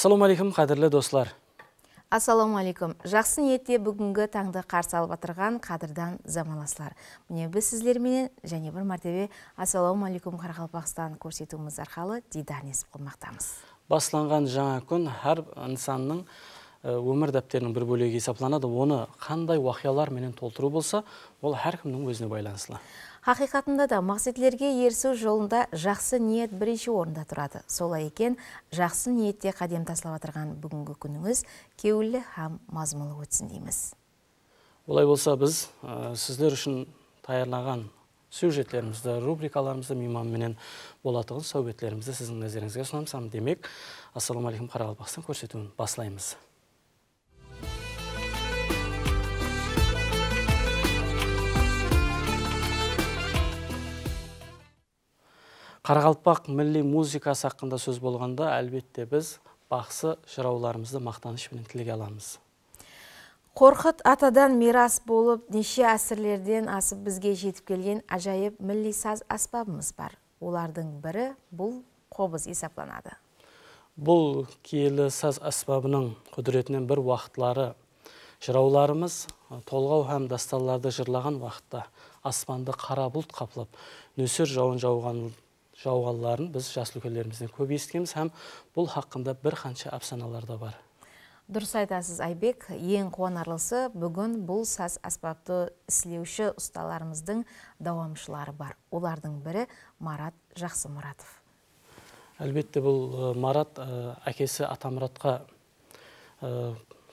ассалаумағалейкум қадірлі достар. Ассалаумағалейкум жақсы ниетте бүгінгі таңды қарсы алып отырған қадірдан заманасылар міне біз сіздерменен және бір мәртебе ассалаумағалейкум қарақалпақстан көрсетуіміз арқылы дидарнесіп қылмақтамыз. Басланған жаңа күн әр нысанның өмір дәптерінің бір бөлігі есептелінеді оны қандай уақияларменен толтыру болса ол әркімнің өзіне байланысты. Хақиқатында да мақсетлерге ерсу жолында жақсы ниет бірінші орында тұрады. Солай екен, жақсы ниетте қадем таслап отырған бүгінгі күніңіз кеулі һәм мазмұлы өтсін дейміз. Олай болса біз сіздер үшін таярлаған сюжеттерімізді, рубрикаларымызды мейманменен болатығын сәубетлерімізді сіздің назарыңызға ұсынамыз. Демек, ассалаумағалейкум қарақалпақстан көрсетуін баслаймыз. Қарақалпақ милли музыкасы хақында сөз болғанда әлбетте біз бақсы жырауларымызды мақтанышпен тілге аламыз. Қорқыт атадан мирас болып неше әсірлерден асып бізге жетіп келген ажайып милли саз аспабымыз бар. Олардың бірі бұл қобыз есептелінеді бұл киелі саз аспабының құдіретінен бір уақытлары жырауларымыз толғау һәм дасталарды жырлаған уақытта аспанды қара бұлт қаплап нөсер жауын жауған жауғанларын біз жас үлкендерімізден көп естігенбіз. Һәм бұл хақында бір қанша әфсаналар да бар. Дұрыс айтасыз айбек. Ең қуанарлысы бүгін бұл саз аспапты іслеуші ұсталарымыздың дауамшылары бар. Олардың бірі марат жақсымұратов. Әлбетте бұл марат әкесі атамұратқа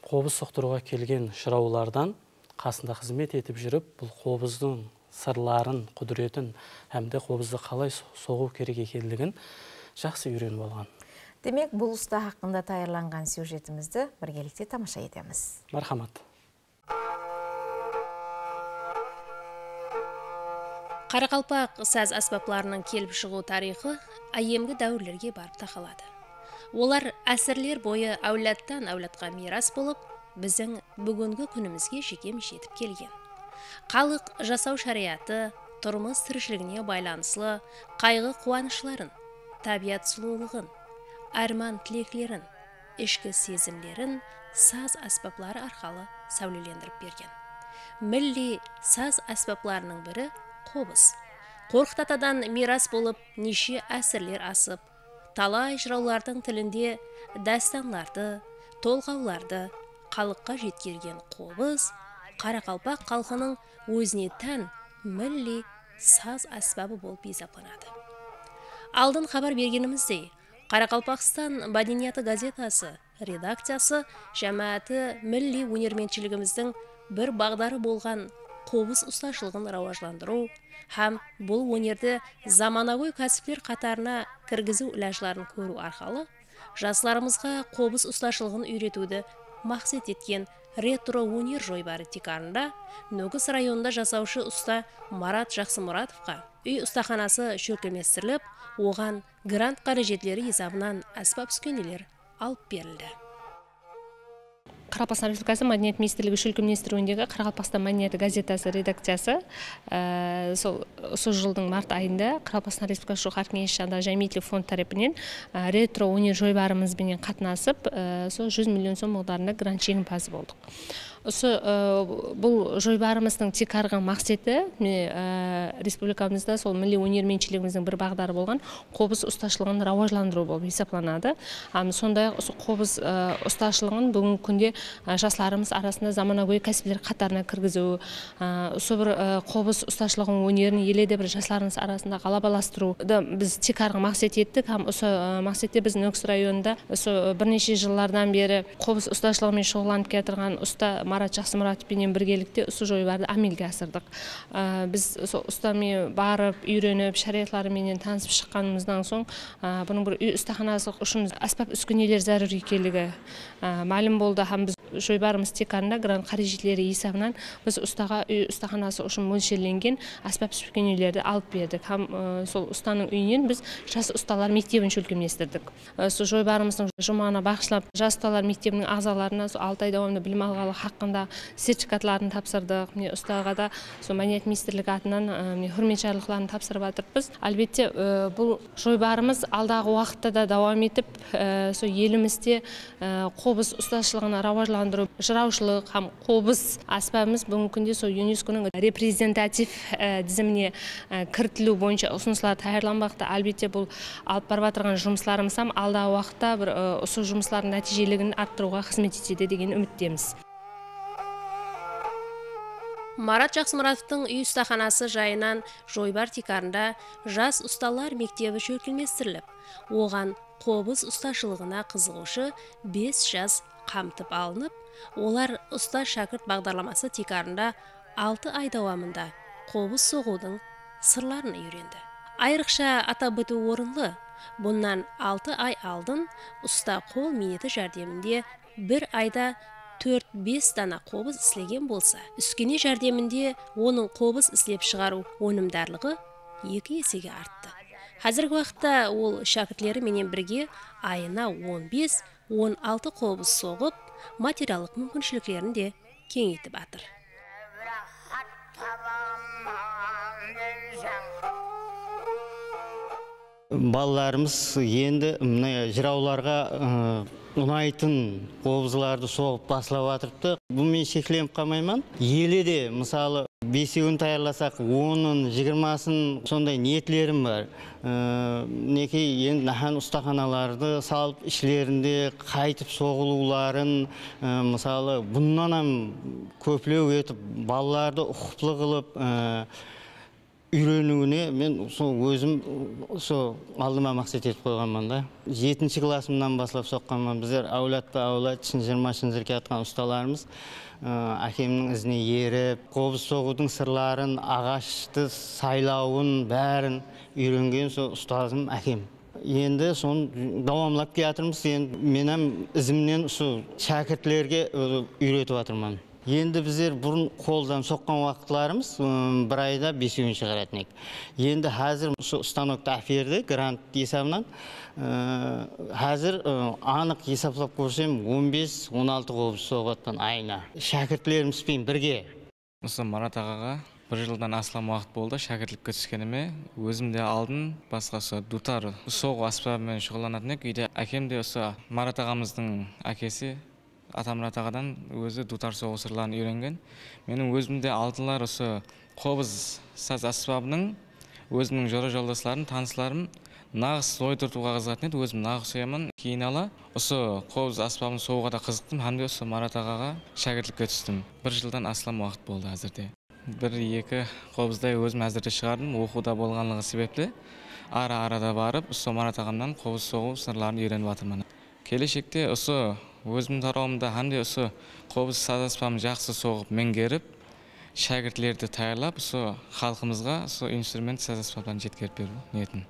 қобыз соқтыруға келген жыраулардан қасында қызмет етіп жүріп бұл қобыздың сырларын құдіретін әмді қобызды қалай соғу керек екендігін жақсы үйреніп алған. Демек бұл ұста хақында таярланған сюжетімізді біргелікте тамаша етеміз. Мархамат. Қарақалпақ саз аспапларының келіп шығу тарихы әйемгі дәуірлерге барып тақалады. Олар әсірлер бойы әулеттен әулетқа мирас болып біздің бүгінгі күнімізге жекем жетіп келген. Халық жасау шариаты тұрмыс тіршілігіне байланыслы қайғы қуанышларын табиғат сұлулығын арман тілеклерін ішкі сезімлерін саз аспаплары арқалы сәулелендіріп берген. Милли саз аспапларының бірі қобыз. Қорқыт атадан мирас болып неше әсірлер асып талай жыраулардың тілінде дәстанларды толғауларды халыққа жеткерген қобыз қарақалпақ халқының өзіне тән милли саз аспабы болып есептелінеді алдын хабар бергеніміздей қарақалпақстан мәдениеті газетасы редакциясы жәмәәті милли өнерменшілігіміздің бір бағдары болған қобыз ұсташылығын рауажландыру һәм бұл өнерді заманауи кәсіптер қатарына кіргізу ләжларын көру арқылы жастарымызға қобыз ұсташылығын үйретуді мақсат еткен ретро өнер жойбары тикарында нөгіс районында жасаушы ұста марат жақсымұратовқа үй ұстаханасы шөкілместіріліп оған грант қаражетлері есебінен аспап үскенелер алып берілді. Қарақалпақстан республикасы мәдениет министрлігі шүлкі министрлігіндегі қарақалпақстан мәдениеті газетасы редакциясы ә, сол сол жылдың март айында қарақалпақстан республикасы жоқ кеңес жанындағы жәмитлік фонд тарапынан ә, ретро өнер жойбарымызбенен қатынасып ә, сол жүз миллион сом миқдарында грант жеңімпазы болдық. Осы бұл жойбарымыздың тек арғы мақсаты ә, республикамызда сол милли өнерменшілігіміздің бір бағдары болған қобыз ұсташылығын рауажландыру болып есептелінеді сондай осы қобыз ұсташылығын бүгінгі күнде жастарымыз арасында заманауи кәсіптер қатарына кіргізу осы бір қобыз ұсташылығын өнерін еледе бір жастарымыз арасында ғалабаластыруды біз тек мақсат еттік. Осы мақсатте біз нөкіс районында бірнеше жылдардан бері қобыз ұсташылығымен шұғылданып келе ұста марат жақсымұратовпенен біргелікте осы жойбарды әмелге асырдық. Ә, біз сол ұстамен барып үйреніп шариғатларыменен танысып шыққанымыздан соң ә, бұның бір үй ұстаханасы үшін аспап үскенелер зәрүр екендігі ә, мәлім болды һәм біз жойбарымыз текарында грант қаражетлері есебінен біз ұстаға үй ұстаханасы үшін мөлшерленген аспап пішкен үйлерді алып бердік. Һәм сол ұстаның үйінен біз жас ұсталар мектебін шөлкемдестірдік. Сол жойбарымыздың жұмағына бағышлап жас ұсталар мектебінің ағзаларына сол алты ай давамында білім алғалы хақында сертификатларын тапсырдық. Міне ұстаға да сол мәдениет министрлігі атынан міне құрмет жарлықтарын тапсырып жатырмыз. Әлбетте бұл жойбарымыз алдағы уақытта да давам етіп сол елімізде қобыз ұстазшылығына рауажландыру жыраушылық һәм қобыз аспабымыз бүгінгі күнде сол юнесконың репрезентатив тізіміне кіртілу бойынша ұсыныстар даярланбақта әлбетте бұл алып барып жатырған жұмыстарымыз алдағы уақытта бір осы жұмыстардың нәтижелігін арттыруға қызмет етеді деген үміттеміз. Марат жақсымұратовтың үй ұстаханасы жайынан жойбар тикарында жас ұсталар мектебі шөкілместіріліп оған қобыз ұсташылығына қызығушы бес жас қамтып алынып олар ұста шәкірт бағдарламасы тикарында алты ай давамында қобыз соғудың сырларын үйренді. Айрықша атап өту орынлы бұнан алты ай алдын ұста қол минеті жәрдемінде бір айда төрт бес дана қобыз істелген болса үскене жәрдемінде оның қобыз істеп шығару өнімдарлығы екі есеге артты. Қазіргі уақытта ол шәкіртлеріменен бірге айына 15-16 қобыз соғып материалдық мүмкіншіліктерін де кеңейтіп жатыр балаларымыз енді мына жырауларға ұнайтын қобызларды соғып басылап жатырыпты бұл мен шекленіп қалмаймын елі де мысалы бесеуін даярласақ онын жиырмасын сондай ниетлерім бар. Мінекей енді нахан ұстаханаларды салып ішлерінде қайтып соғылуларын мысалы бұнан көплеу етіп балаларды ұқыплы қылып үйренуіне мен сол өзім сол алдыма мақсат етіп қойғанмын да. Жетінші классымнан бастап соққанмын. Біздер әулет па әулет жиырма шынжырке атқан ұсталарымыз әкемнің ізіне еріп қобыз соғудың сырларын ағашты сайлауын бәрін үйренген сол ұстазым әкем. Енді соны давамлап келе жатырмыз. Енді мен ізімнен сол шәкіртлерге үйретіп жатырмын. Енді біздер бұрын қолдан соққан уақытларымыз бір айда бесеуін шығаратын едік. Енді қазір станокты әперді грант есебінен қазір анық есептап көрсем 15-16 қобыз соғатын айына. Шәкіртлерімізбен бірге. Осы марат ағаға бір жылдан астам уақыт болды шәкіртлікке түскеніме. Өзім де алдын басқа осы дутар соғу аспабымен шұғылданатын едік. Үйде әкем де осы марат ағамыздың әкесі. Атамұрат ағадан өзі дутар соғу сырларын үйренген. Менің өзім де алдылар осы қобыз саз аспабының өзімнің жора жолдастарым таныстарым нағыз ой тартуға қызығатын еді. Өзім нағыз соямын кейін ала осы қобыз аспабын соғуға да қызықтым. Һәм осы марат ағаға шәкіртлікке түстім. бір жылдан астам уақыт болды әзірде. бір екі қобыздай өзім әзірде шығардым. Оқуда болғанлығы себепті ара арада барып осы марат ағамнан қобыз соғу сырларын үйреніп жатырмын келешекте осы өзімнің тарауымда де осы қобыз саз аспабын жақсы соғып меңгеріп шәкіртлерді даярлап осы халқымызға осы инструмент саз аспаптарын жеткізіп беру ниетім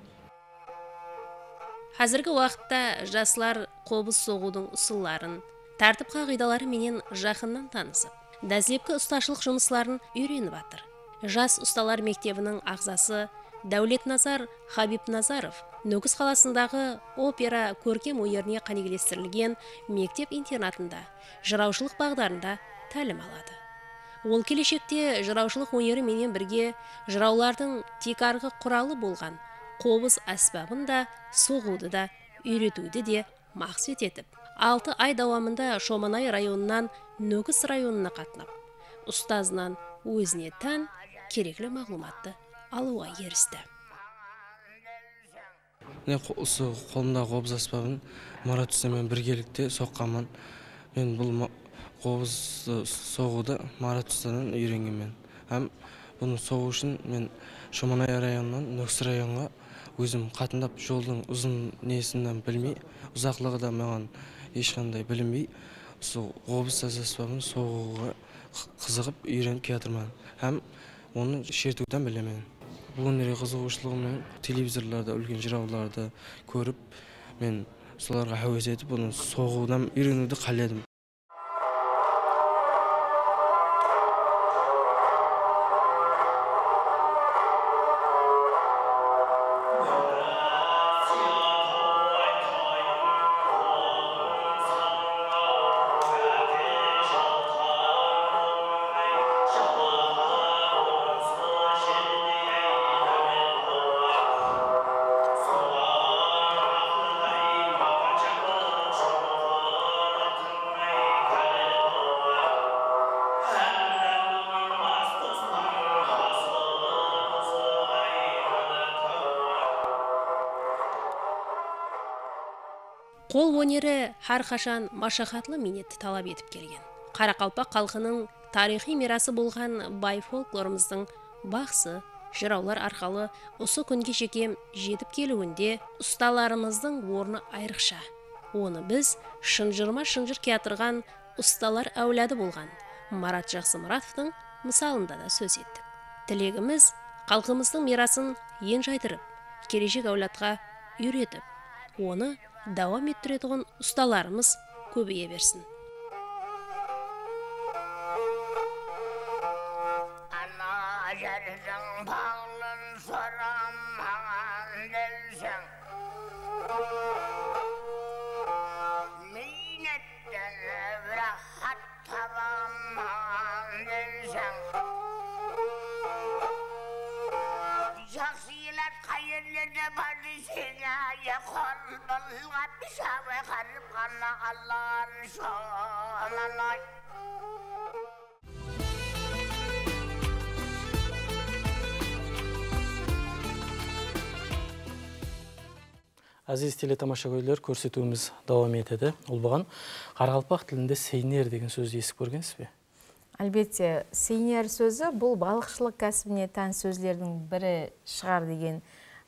қазіргі уақытта жасылар қобыз соғудың ұсыныларын тәртіп қағидалары менен жақыннан танысып дәзлепкі ұсташылық жұмысларын үйреніп жатыр жас ұсталар мектебінің ағзасы дәулет назар нөгіз қаласындағы опера көркем өнеріне қанегелестірілген мектеп интернатында жыраушылық бағдарында тәлім алады. Ол келешекте жыраушылық өнеріменен бірге жыраулардың текарғы құралы болған қобыз аспабын да соғуды да үйретуді де мақсат етіп алты ай давамында шоманай районынан нөгіз районына қатынап ұстазынан өзіне тән керекті мағлұматты алуға ерісті. Міне осы қолымдағы қобыз аспабын марат ұстамен біргелікте соққанмын. Мен бұл қобыз соғуды марат ұстадан үйренгенмін. Һәм бұны соғу үшін мен шоманай районынан нөксі районға өзім қатындап жолдың ұзын несін білмей ұзақлығы да маған ешқандай білінбей сол қобыз аспабын соғуға қызығып үйреніп келе жатырмын һәм оны шертуден білемін. Өнерге қызығушылығыммен телевизорларда үлкен жырауларды көріп мен соларға әуес етіп оны соғудан үйренуді қаледім әрқашан машақатлы минетті талап етіп келген. Қарақалпақ халқының тарихи мирасы болған бай фольклорымыздың бақсы жыраулар арқалы осы күнге жекем жетіп келуінде ұсталарымыздың орны айрықша. Оны біз шынжырма шынжыр кетірған ұсталар әулады болған марат жақсымұратовтың мысалында да сөз еттік. Тілегіміз халқымыздың мирасын ен жайдырып келешек әулетқа үйретіп оны дауам еттіретұғын ұсталарымыз көбейе берсін. Ай Әзиз телетамаша көйлер көрсетуіміз давам етеді. Ол бұған қарақалпақ тілінде сейнер деген сөзді естіп көргенсіз бе? әлбетте сейнер сөзі бұл балықшылық кәсібіне тән сөздердің бірі шығар деген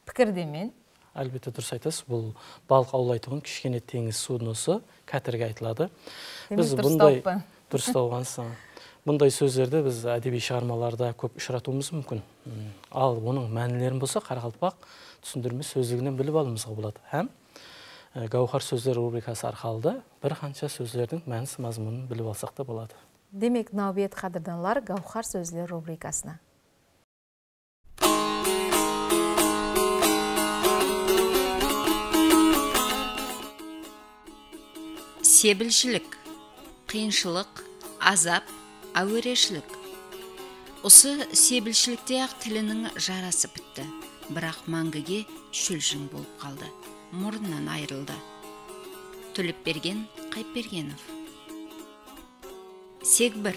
пікірде мен Әлбетте дұрыс айтасыз. Бұл балық аулайтұғын кішкене теңіз судносы кәтірге айтылады. Дұрыс тауыппын. дұрыс тауғансыз. Бұндай сөздерді біз әдеби шығармаларда көп ұшыратуымыз мүмкін. Ал оның мәнілерін болса қарақалпақ түсіндірме сөздігінен біліп алуымызға болады. Һәм ә, гауһар сөздер рубрикасы арқылы да бір қанша сөздердің мәнісі мазмұнын біліп алсақ та болады. демек наубет қадырданлар гауһар сөздер рубрикасына себілшілік қиыншылық азап әуерешілік осы себілшілікте ақ тілінің жарасы бітті бірақ мәңгіге шүлжің болып қалды мұрнынан айырылды. Төлепберген қайпбергенов сегбір.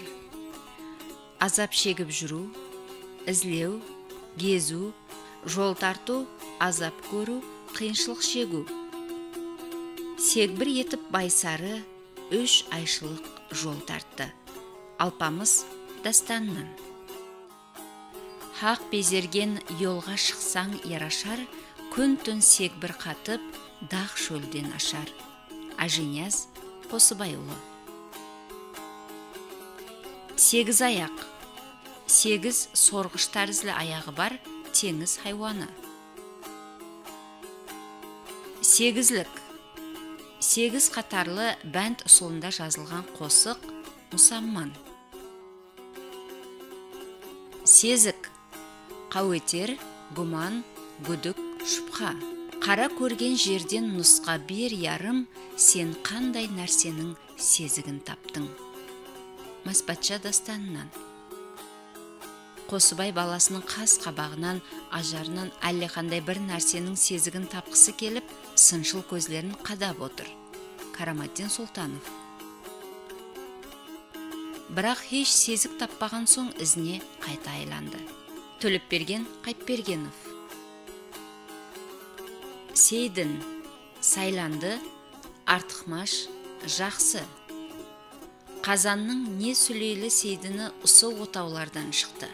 Азап шегіп жүру ізлеу кезу жол тарту азап көру қиыншылық шегу. Сегбір етіп байсары үш айшылық жол тартты. Алпамыс дастаннан. Хақ безерген yolға шықсаң ярашар күн түн сегбір қатып дақ шөлден ашар. Ажинияз қосыбайұлы. Сегіз аяқ. Сегіз сорғыш тәрізді аяғы бар теңіз хайуаны. Сегізлік. Сегіз қатарлы бәнд ұсылында жазылған қосық мұсамман сезік қауетер гуман гүдік шұпха қара көрген жерден нұсқа бер ярым сен қандай нәрсенің сезігін таптың. Мәспатша дастанынан. Қосыбай баласының қас қабағынан ажарынан әлдеқандай бір нәрсенің сезігін тапқысы келіп сыншыл көзлерін қадап отыр. Карамаддин сұлтанов бірақ еш сезік таппаған соң ізіне қайта айланды. Төлепберген қайпбергенов. Сейдін сайланды артықмаш жақсы. Қазанның не сүлейлі сейдіні ұсы отаулардан шықты.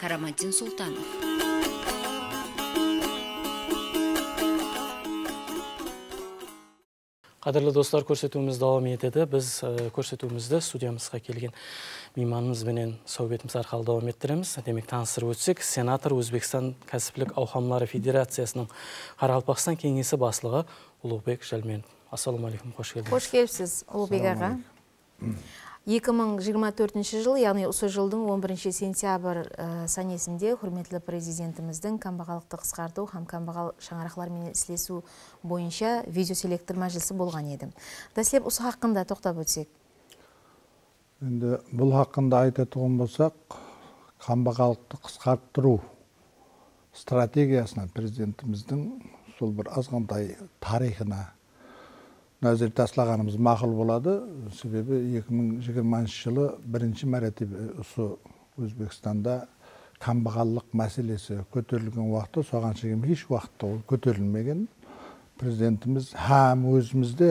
Карамаддин сұлтанов Қадірлі достар көрсетуіміз давам етеді. Біз көрсетуімізді студиямызға келген мейманымызбенен соубетіміз арқылы давам еттіреміз. Демек таныстырып өтсек, сенатор Өзбекстан кәсіптік аухамлары федерациясының Қарақалпақстан кеңесі басшылығы Ұлықбек Жәлменов. Ассалаумағалейкум, қош келдіңіз. қош келіпсіз ұлыбек аға 2024 жыл яғни осы жылдың 11 сентябрь ә, санесінде құрметті президентіміздің қамбағалықты қысқарту һәм қамбағал шаңырақлармен ислесу бойынша видеоселектор мәжілісі болған еді. Дәслеп осы хақында тоқтап өтсек. Енді бұл хақында айтатын болсақ қамбағалықты қысқарттыру стратегиясына президентіміздің сол бір азғантай тарихына назар тастағанымыз мақұл болады себебі 2020 жылы бірінші мәртебе осы өзбекстанда қамбағаллық мәселесі көтерілген уақытта соған шейін еш уақытта ол көтерілмеген президентimiz һәм өзімізде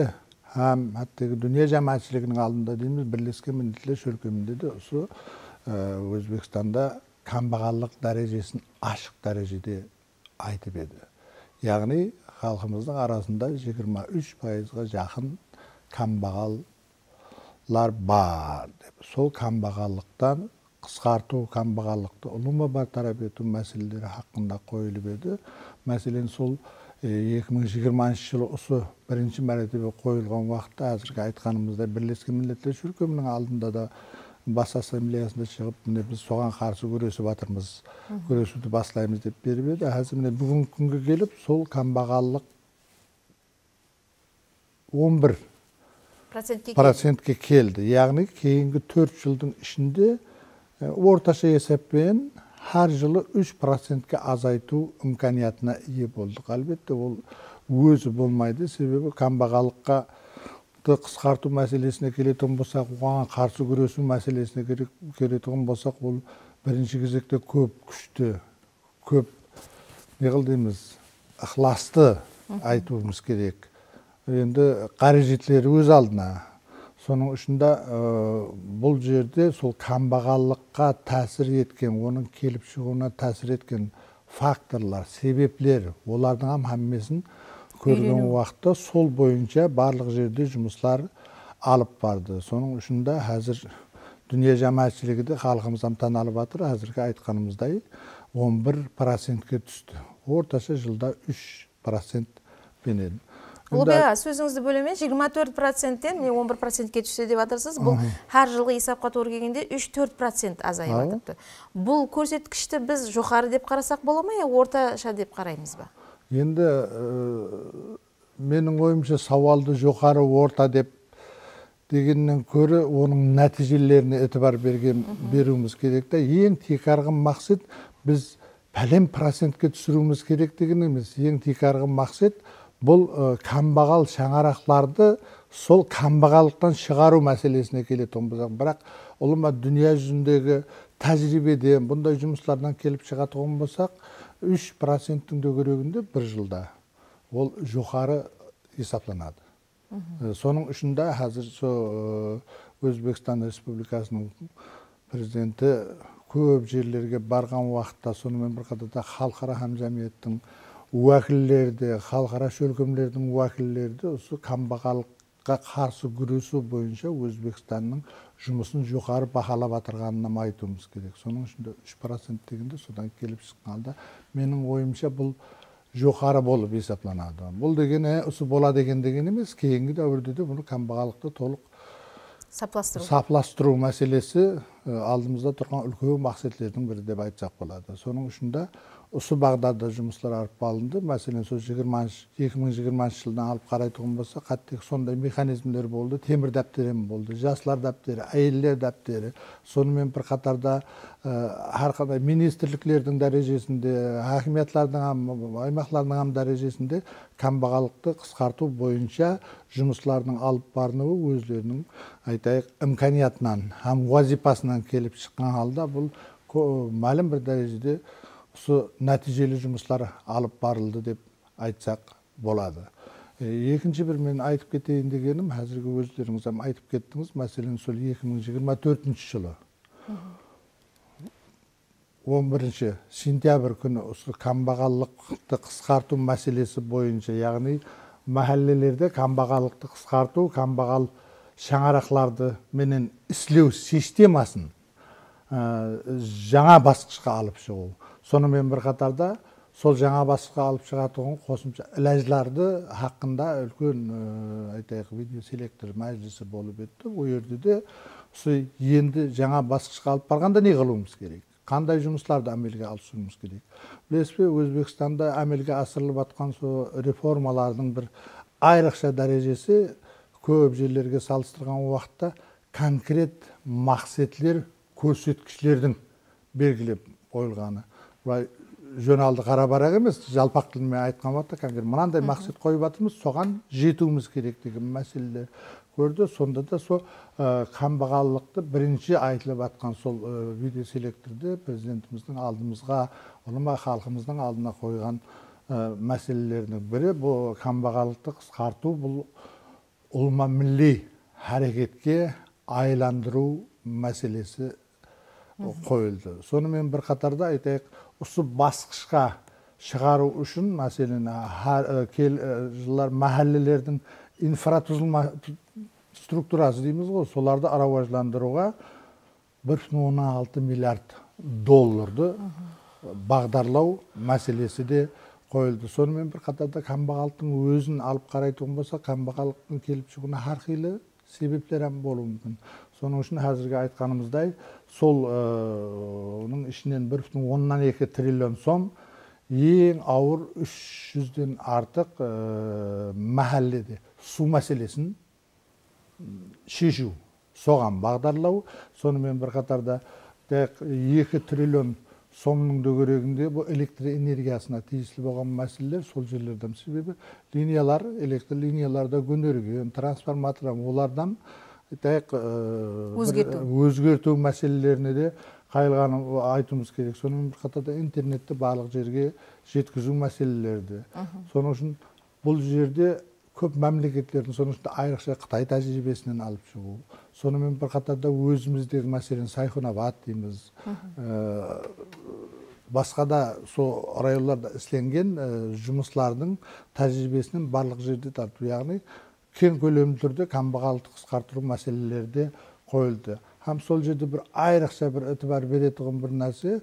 һәм әттегі дүние жамаатчылыгының алдында дейміз бірлескен міндетлер шөлкемінде осы өзбекстанда камбағаллық дәрежесін ашық дәрежеде айтып еді яғни халқымыздың арасында 23 пайызға жақын камбағаллар бар деп сол камбағаллықтан қысқарту камбағаллықты ұлыма бартарап ету мәселелері хақында қойылып еді мәселен сол 2020 жылы осы бірінші мәртебе қойылған уақытта әзірге айтқанымыздай бірлескен милләттер шүркемінің алдында да бас ассамблеясында шығып міне біз соған қарсы күресіп жатырмыз күресуді бастаймыз деп беріп еді. Қазір міне бүгінгі күнге келіп сол камбағаллық он бір процентке келді. Яғни кейінгі төрт жылдың ішінде орташа есеппен әр жылы үш процентке азайту имканиятына ие болдық әлбетте ол өзі болмайды. Себебі камбағалыққа қысқарту мәселесіне келетін болсақ оған қарсы күресу мәселесіне келетін болсақ ол бірінші кезекте көп күшті көп не қыл дейміз ықыласты айтуымыз керек. Енді қаражеттері өз алдына. Соның ұшында бұл жерде сол камбағаллыққа тәсір еткен оның келіп шығуына тәсір еткен факторлар себеплер олардың әңгімесін көрген уақытта сол бойынша барлық жерде жұмыслар алып барды. Соның ұшында қазір дүние жамаатчылығы да халқымыз таналып жатыр әзірге айтқанымыздай 11 процентке түсті. Орташа жылда 3 процентпенен ұлыбек сөзіңізді бөлемей 24 проценттен міне 11 процентке түссе деп жатырсыз бұл әр жылғы есапқа тура келгенде 3-4 процент азайып жатыпты бұл көрсеткішті біз жоғары деп қарасақ бола ма орташа деп қараймыз ба? Енді менің ойымша сауалды жоғары орта деп дегеннен көрі оның нәтижелеріне етібар берген беруіміз керек та. Ең текарғы мақсат біз пәлен процентке түсіруіміз керек деген емес. Ең текарғы мақсат бұл камбағал шаңарақтарды сол камбағалықтан шығару мәселесіне келетін болсақ. Бірақ ұлыма дүние жүзіндегі тәжірибеден бұндай жұмыстардан келіп шығатын болсақ үш проценттің дөңгелегінде бір жылда ол жоғары есептелінеді соның ішінде қазір со өзбекстан республикасының президенті көп жерлерге барған уақытта сонымен бір қатарда халықара хамжамиеттің уәкілдері де халықара шөлкемдердің уәкілдері де осы камбағалыққа қарсы күресу бойынша өзбекстанның жұмысын жоғары бағалап жатырғанын айтуымыз керек. Соның ішінде үш процент дегенде содан келіп шыққанда менің ойымша бұл жоғары болып есептелінеді бұл деген осы бола деген деген емес кейінгі дәуірде де бұны камбағалықты толық сапластыру. сапластыру мәселесі алдымызда тұрған үлкен мақсатлердің бірі деп айтсақ болады. Соның ішінде осы бағдарда жұмыстар алып алынды. Мәселен сол жиырманшы екі мың жиырмасыншы жылдан алып қарайтын болсақ қаттек сондай механизмдер болды. Темір дәптері болды жастар дәптері әйелдер дәптері. Сонымен бір қатарда әрқандай министрліктердің дәрежесінде хакимиятлардың аймақтардың дәрежесінде камбағалықты қысқарту бойынша жұмыслардың алып барынуы өздерінің айтайық имканиятынан һәм вазипасынан келіп шыққан халда бұл мәлім бір дәрежеде осы нәтижелі жұмыстар алып барылды деп айтсақ болады. Екінші бір мен айтып кетейін дегенім қазіргі өздеріңіз айтып кеттіңіз. Мәселен сол 2024 жылы. 11 сентябрь күні осы камбағаллықты қысқарту мәселесі бойынша яғни мәхәллелерде камбағаллықты қысқарту камбағал шаңырақларды менен істеу системасын жаңа басқышқа алып шығу. Сонымен бір қатарда сол жаңа басқа алып шығатын қосымша іләжларды хақында үлкен айтайық видеоселектор мәжілісі болып өтті. Ол жерде де осы енді жаңа басқышқа алып барғанда не қылуымыз керек? Қандай жұмыстарды әмелге асыруымыз керек? Білесіз бе өзбекстанда әмелге асырылып жатқан сол реформалардың бір айрықша дәрежесі көп жерлерге салыстырған уақытта конкрет мақсатлер көрсеткішлердің белгілеп қойылғаны. Былай жөн алды қара барақ емес жалпақ тілмен айтқан уақытта кәдімгі мынандай мақсат қойып жатырмыз соған жетуіміз керек деген мәселелер көрді сонда да сол қанбағалдықты бірінші айтылып жатқан сол видеоселекторде президентіміздің алдымызға ұлыма халқымыздың алдына қойған мәселелердің бірі бұл қамбағалдықты қысқарту бұл ұлма милли әрекетке айландыру мәселесі қойылды сонымен бір қатарда айтайық осы басқышқа шығару үшін мәселен жылдар мәхәллелердің инфратұзылма структурасы дейміз ғой. Соларды арауажландыруға бір бүтін оннан алты миллиард долларды бағдарлау мәселесі де қойылды. Сонымен бір қатарда қамбағалдықтың өзін алып қарайтын болсақ қамбағалдықтың келіп шығуына әрқилы себептер болуы мүмкін. Соның үшін қазіргі айтқанымыздай сол оның ішінен бір бүтін оннан екі триллион сом ең ауыр үш жүзден артық мәхәлледе су мәселесін шешу соған бағдарлау. Сонымен бір қатарда екі триллион сомның дөңгелегінде бұл электр энергиясына тиесілі болған мәселелер сол жерлерден себебі. Линиялар электр линияларда көнерген трансформатор олардан өзгерту. өзгерту мәселелеріне де қайылғанын айтуымыз керек. Сонымен бір қатарда интернетті барлық жерге жеткізу мәселелерді соның үшін бұл жерде көп мемлекеттердің соның ішінде айрықша қытай тәжірибесінен алып шығу сонымен бір қатарда өзіміздегі мәселен сайхунабад дейміз. Басқа да сол районларда істелген жұмыслардың тәжірибесінен барлық жерде тарту. Яғни кең көлемді түрде қамбағалдықты қысқарту мәселелері де қойылды. Һәм сол жерде бір айрықша бір ітібар беретұғын бір нәрсе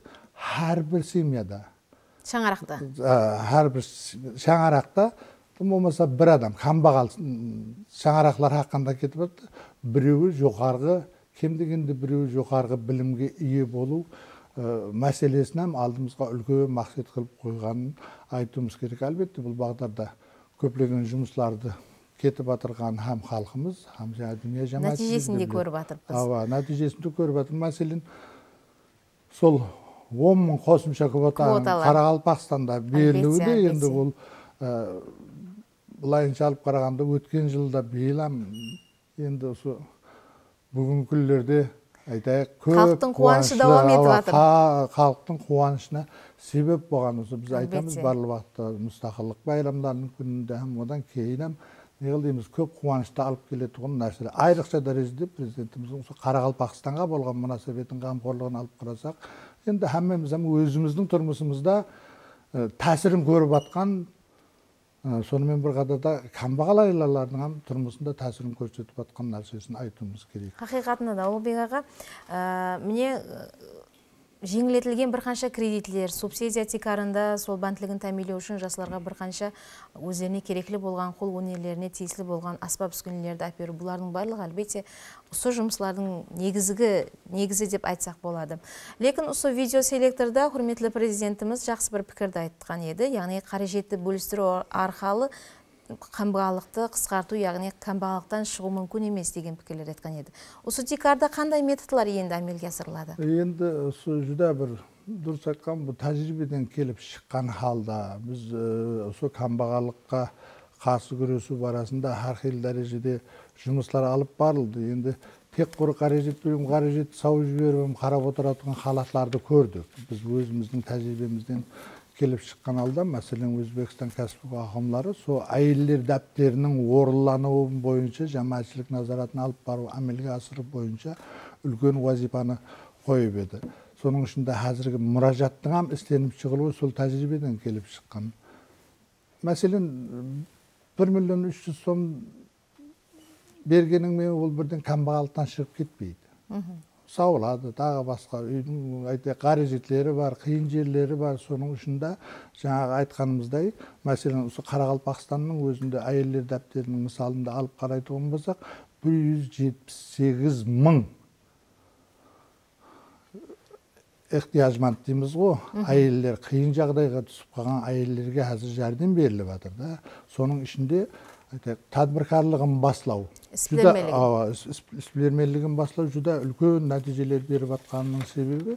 әрбір семьяда. Шаңырақта. Әрбір шаңырақта тым болмаса бір адам қамбағал шаңырақлар хақында кетіп жатты. Біреуі жоғарғы кем дегенде біреуі жоғарғы білімге ие болу мәселесін һәм алдымызға үлкен мақсат қылып қойғанын айтуымыз керек. Әлбетте бұл бағдарда көптеген жұмыстарды кетіп жатырған һәм халқымыз һәм жаңағы дүние жамағаты нәтижесін де көріп жатырмыз ооба нәтижесін де көріп жатыр мәселен сол он мың қосымша квотаның қарақалпақстанда берілуі де енді бұл былайынша алып қарағанда өткен жылда биыл енді осы бүгінгі күндерде айтайық көп халықтың қуанышы давам етіп жатыр халықтың қуанышына себеп болған осы. Біз айтамыз барлық уақытта мұстақылық байрамдарының күнінде одан кейін һәм не дейміз көп қуанышты алып келетұғын нәрселер айрықша дәрежеде президентіміздің осы қарақалпақстанға болған мұнасабетін қамқорлығын алып қарасақ енді әммеміз өзіміздің тұрмысымызда тәсірін көріп жатқан сонымен бір қатарда қамбағал айлалардың тұрмысында тәсірін көрсетіп жатқан нәрсесін айтуымыз керек хақиқатында да ұлбек аға міне жеңілетілген бір қанша кредитлер субсидия тикарында сол банкілігін тәмелеу үшін жастарға бір қанша өздеріне керекілі болған қол өнерлеріне тиесілі болған аспап үскінелерді әперу. Бұлардың барлығы әлбетте осы жұмыслардың негізгі негізі деп айтсақ болады. Лекін осы видео селекторда құрметті президентіміз жақсы бір пікірді айтқан еді. Яғни қаражетті бөлістіру арқалы қамбағалықты қысқарту яғни қамбағалықтан шығу мүмкін емес деген пікірлер айтқан еді. Осы тикарда қандай методтар енді әмелге асырылады? Енді осы жүдә бір дұрыс айтқан бұл тәжірибеден келіп шыққан халда біз осы қамбағалыққа қарсы күресу барасында әрқилы дәрежеде жұмыстар алып барылды. Енді тек құр қаражет берем қаражетті салып жіберіп қарап отыратын халатларды көрдік. Біз өзіміздің тәжірибемізден келіп шыққан алда мәселен өзбекстан кәсіптік ағымлары сол әйелдер дәптерінің орынлануы бойынша жамаатшылық назаратын алып бару әмелге асыру бойынша үлкен вазипаны қойып еді. Соның ішінде қазіргі мұражаттың һәм істеніп шығылуы сол тәжірибеден келіп шыққан. Мәселен бір миллион үш жүз сом бергеніңмен ол бірден қамбағалдықтан шығып кетпейді. Сауылады тағы басқа үйдің айтайық қаражетлері бар қиын жерлері бар. Соның ұшында жаңағы айтқанымыздай мәселен осы қарақалпақстанның өзінде әйелдер дәптерінің мысалында алып қарайтын болсақ бір жүз жетпіс сегіз мың ихтияжманд дейміз ғой. Әйелдер қиын жағдайға түсіп қалған әйелдерге қазір жәрдем беріліп жатыр да. Соның ішінде тадбіркарлығын баслау іспілермелігін баслау жүда үлкен нәтижелер беріп жатқанының себебі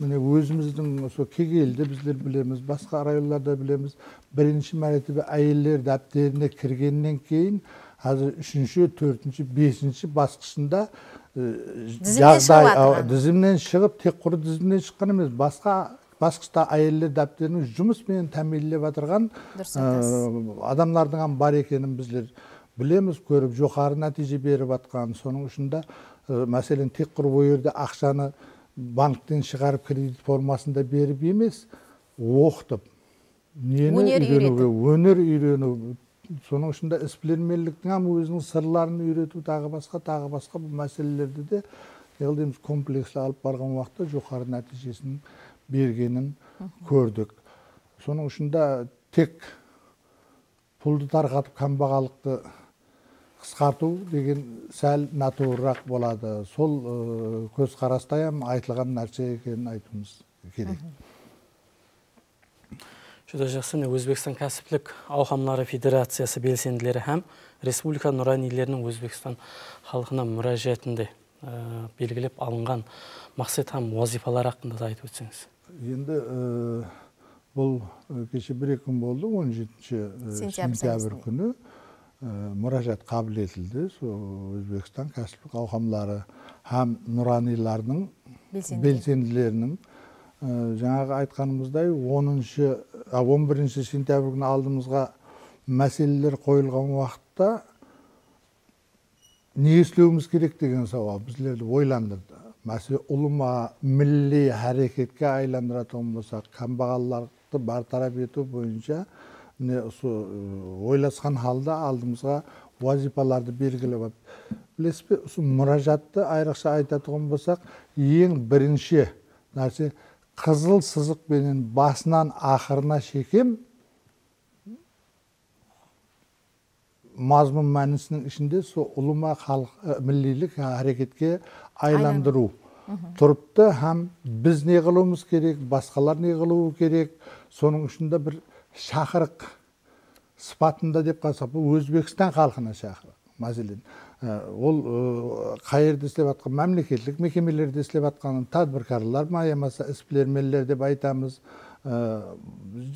міне өзіміздің осы кегелді біздер білеміз басқа районларда білеміз. Бірінші мәртебе әйелдер дәптеріне кіргеннен кейін қазір үшінші төртінші бесінші басқышында жағдай тізімнен шығып тек құр тізімнен шыққан емес басқа басқышта әйелдер дәптерін жұмыспен тәмелелеп жатырған ә, адамдардың ам бар екенін біздер білеміз көріп жоғары нәтиже беріп жатқан соның ішінде мәселен тек құр ол жерде ақшаны банктен шығарып кредит формасында беріп емес оқытып нені Өнер үйренуге өнер үйрену. Соның ішінде іспілермеліктің ам өзінің сырларын үйрету тағы басқа тағы басқа бұл мәселелерді де неғыл комплекслі алып барған уақытта жоғары нәтижесін бергенін көрдік. Соның ішінде тек пұлды тарқатып қанбағалықты қысқарту деген сәл натуырақ болады. Сол көзқараста айтылған нәрсе екенін айтуымыз керек. Жүдә жақсы. Міне Өзбекстан кәсіптік ауқамлары федерациясы белсенділері һәм республика нұранилерінің Өзбекстан халқына ә, белгілеп алынған мақсат һәм вазифалар хақында да айтып өтсеңіз. Енді ә, бұл ә, кеше бір екі күн болды 17 Сентябрь сентябрь сәуірсінде. күні мұражат қабыл етілді сол өзбекстан кәсіптік ауқамлары һәм нұранилардың Белсенді. белсенділерінің жаңағы айтқанымыздай 10-шы а, 11 сентябрь күні алдымызға мәселелер қойылған уақытта не істеуіміз керек деген сауал біздерді ойландырды мәселе ұлыма милли әрекетке айландыратын болсақ қанбағалдарды бартарап ету бойынша міне осы ойласқан халда алдымызға вазипаларды белгілеп алып білесіз бе осы мұражатты айрықша айтатын болсақ ең бірінші нәрсе қызыл сызықпенен басынан ақырына шекем мазмұн мәнісінің ішінде сол ұлыма халық ә, әрекетке айландыру. Тұрыпты һәм біз не қылуымыз керек басқалар не қылуы керек. Соның ішінде бір шақырық сыпатында деп қалсақ бұл өзбекстан халқына шақырық. Мәселен ә, ол ә, қай жерде істеп жатқан мемлекеттік мекемелерде істеп жатқан тадбіркарлар ма я болмаса іспілермелер деп айтамыз. Ә,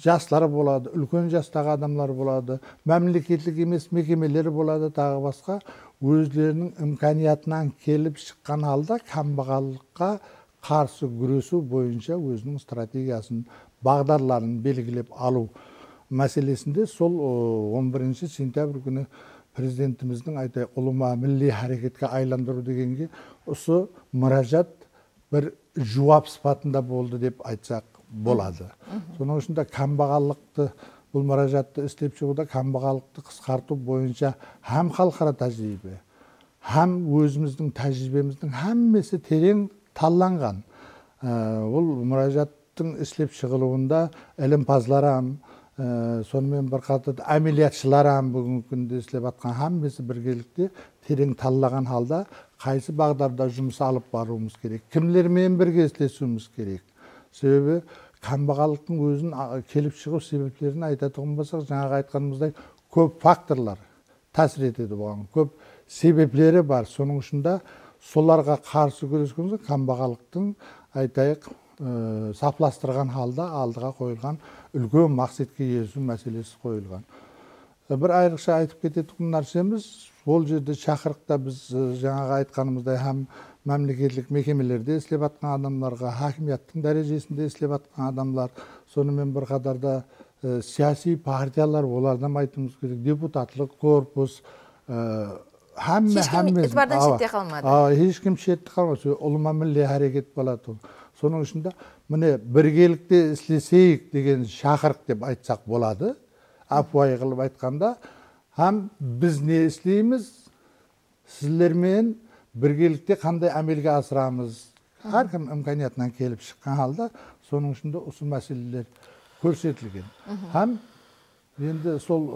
жастар болады үлкен жастағы адамдар болады мемлекеттік емес мекемелер болады тағы басқа. Өздерінің имканиятынан келіп шыққан халда қанбағалдыққа қарсы күресу бойынша өзінің стратегиясын бағдарларын белгілеп алу мәселесінде сол о, 11 сентябрь күні президентіміздің айтайық ұлыма милли әрекетке айландыру дегенге осы мұражат бір жауап сыпатында болды деп айтсақ болады. Соның ішінде қанбағалдықты бұл мұражатты істеп шығуда қанбағалдықты қысқарту бойынша һәм халықара тәжірибе һәм өзіміздің тәжірибеміздің һәммесі терең талланған. Ә, ол мұражаттың істеп шығылуында ілімпазлар ам ә, сонымен бір қатар әмелиятшылар ам бүгінгі күнде істеп жатқан һәммесі біргелікте терең таллаған халда қайсы бағдарда жұмыс алып баруымыз керек кімдермен бірге істесуіміз керек. Себебі қанбағалдықтың өзін келіп шығу себептерін айтатын болсақ жаңағы айтқанымыздай көп факторлар тәсір етеді бұған көп себеплері бар соның ішінде соларға қарсы күрескенде қанбағалдықтың айтайық сапластырған халда алдыға қойылған үлкен мақсатқа ерісу мәселесі қойылған бір айрықша айтып кететін нәрсеміз ол жерде шақырықта біз жаңағы айтқанымыздай һәм мемлекеттік мекемелерде істеп жатқан адамдарға хакимияттың дәрежесінде істеп жатқан адамдар сонымен бір қатарда ә, саяси партиялар олардан айтуымыз керек депутатлық корпус ә, этибардан Ава, шетте қалмады. ешкім шетте қалмады. Ұлыма милли әрекет болады ол. Соның ішінде міне біргелікте істесейік деген шақырық деп айтсақ болады. Апуай қылып айтқанда һәм біз не істейміз? Сіздермен біргелікте қандай әмелге асырамыз әркім имканиятынан келіп шыққан халда соның ішінде осы мәселелер көрсетілген һәм енді сол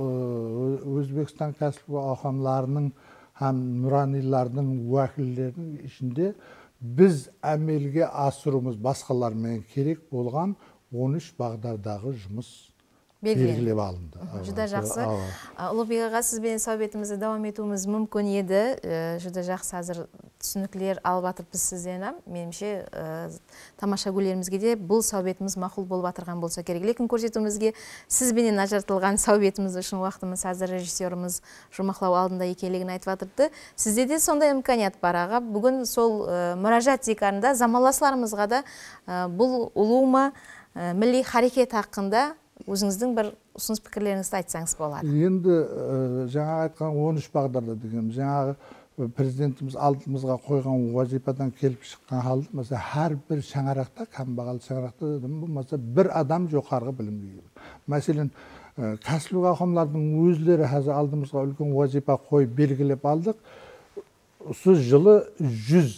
өзбекстан кәсіп ауқамларының һәм нұранилардың уәкілдерінің ішінде біз әмелге асыруымыз басқалармен керек болған 13 бағдардағы жұмыс. Белгілеп алынды. Жүда жақсы. ұлықбек аға сізбен соhбетімізді давам етуіміз мүмкін еді. Жүда жақсы қазір түсініктілер алып жатырмыз сізден. Меніңше тамаша көрерімізге де бұл соhбетіміз мақұл болып жатырған болса керек. Лекін көрсетуімізге сізбенен ажыратылған соhбетіміз үшін уақытымыз қазір режиссеріміз жұмақлау алдында екенлігін айтып жатырды сізде де сондай имканият бар аға. Бүгін сол мұражат декарында замаласларымызға да бұл ұлума ә, милли харекет хақында өзіңіздің бір ұсыныс пікірлеріңізді айтсаңыз болады енді ә, жаңағы айтқан 13 бағдарда деген жаңағы президентіміз алдымызға қойған вазипадан келіп шыққан халде мысалы әрбір шаңырақта қанбағал шаңырақта болмаса бір адам жоғарғы білімге ие мәселен ә, кәсіби қауымдардың өзлері қазір алдымызға үлкен вазипа қойып белгілеп алдық. Осы жылы жүз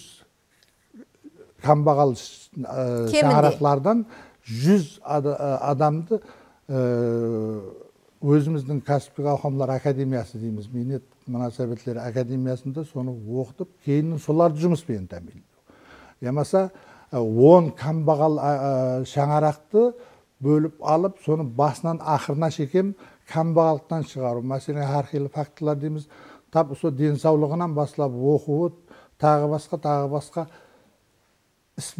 қанбағал ә, Кемінде. шаңырақлардан жүз ада- адамды өзіміздің кәсіптік қоғамдар академиясы дейміз. Минет мұнасабатлер академиясында соны оқытып кейін соларды жұмыспен тәмамдау. Ямаса он қанбағал ә, ә, шаңарақты бөліп алып соны басынан ақырына шекем қанбағалықтан шығару. Мәселен әрқилы фактылар дейміз. Тап сол денсаулығынан бастап оқуы тағы басқа тағы басқа іс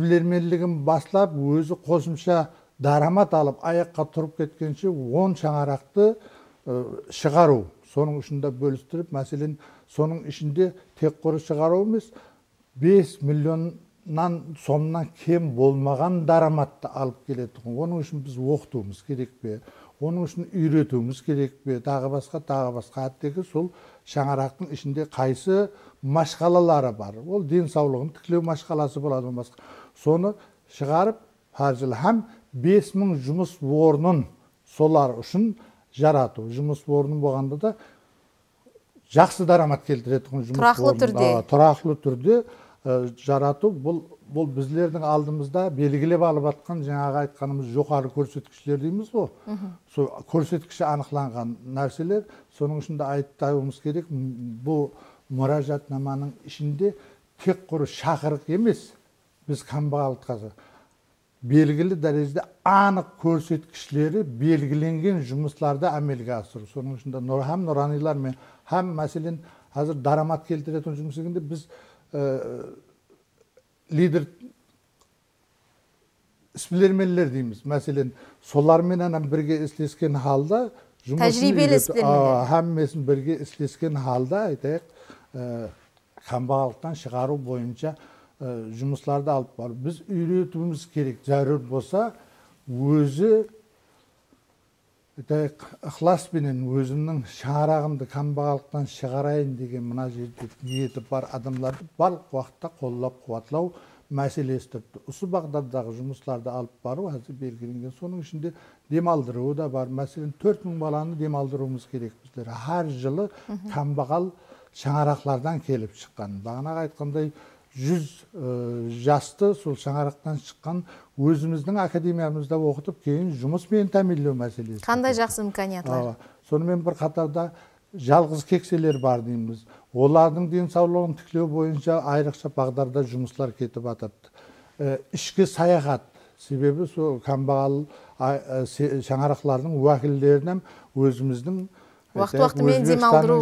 бастап өзі қосымша дарамат алып аяққа тұрып кеткенше он шаңарақты шығару. Соның ішінде бөлістіріп мәселен соның ішінде тек құры шығару емес 5 миллионнан сомнан кем болмаған дараматты алып келеді оның үшін біз оқытуымыз керек пе? Оның үшін үйретуіміз керек пе? Тағы басқа тағы басқа. Әттегі сол шаңырақтың ішінде қайсы машқалалары бар. Ол денсаулығын тіктілеу машқаласы болады басқа. Соны шығарып жылы һәм бес мың жұмыс орнын солар үшін жарату. Жұмыс орны болғанда да жақсы дарамат келтіретін жұмыс Тұрақлы орнын, түрде. а, тұрақлы түрде ә, жарату. Бұл бұл біздердің алдымызда белгілеп алып жатқан жаңағы айтқанымыз жоғары көрсеткіштер дейміз ғой. Сол көрсеткіші анықталған нәрселер. Соның ішінде айтуымыз керек бұл мұражатнаманың ішінде тек құр шақырық емес. Біз қанбағалдыққа белгілі дәрежеде анық көрсеткіштері белгіленген жұмыстарды әмелге асыру соның ішінде һәм нұранилар мен һәм мәселен қазір дарамат келтіретін жұмыс дегенде біз ә, лидер іспілермелер дейміз мәселен соларменен бірге істескен халда Тәжірибелі һәммесін бірге істескен халда айтайық ә, қанбағалықтан шығару бойынша ә, жұмыстарды алып бар біз үйретуіміз керек. Зәрур болса өзі айтайық ықыласпенен өзімнің шаңырағымды қанбағалықтан шығарайын деген мына жерде ниеті бар адамдарды барлық уақытта қолдап қуатлау мәселесі тұрды осы бағдардағы жұмыстарды алып бару қазір белгіленген. Соның ішінде демалдыруы да бар. Мәселен төрт мың баланы демалдыруымыз керек біздер. Әр жылы қанбағал шаңырақлардан келіп шыққан. Бағанағы айтқандай жүз ә, жасты сол шаңырақтан шыққан өзіміздің академиямызда оқытып кейін жұмыспен тәмамдау мәселесі. Қандай жақсы имканиятлар? Aa, сонымен бір қатарда жалғыз кекселер бар дейміз. Олардың денсаулығын тіктеу бойынша айрықша бағдарда жұмыстар кетіп жатады Ә, ішкі саяхат себебі сол ә, се- шаңырақлардың уәкілдерінен өзіміздің Уақыт- уақытымен Өзбекстанның демалдыру.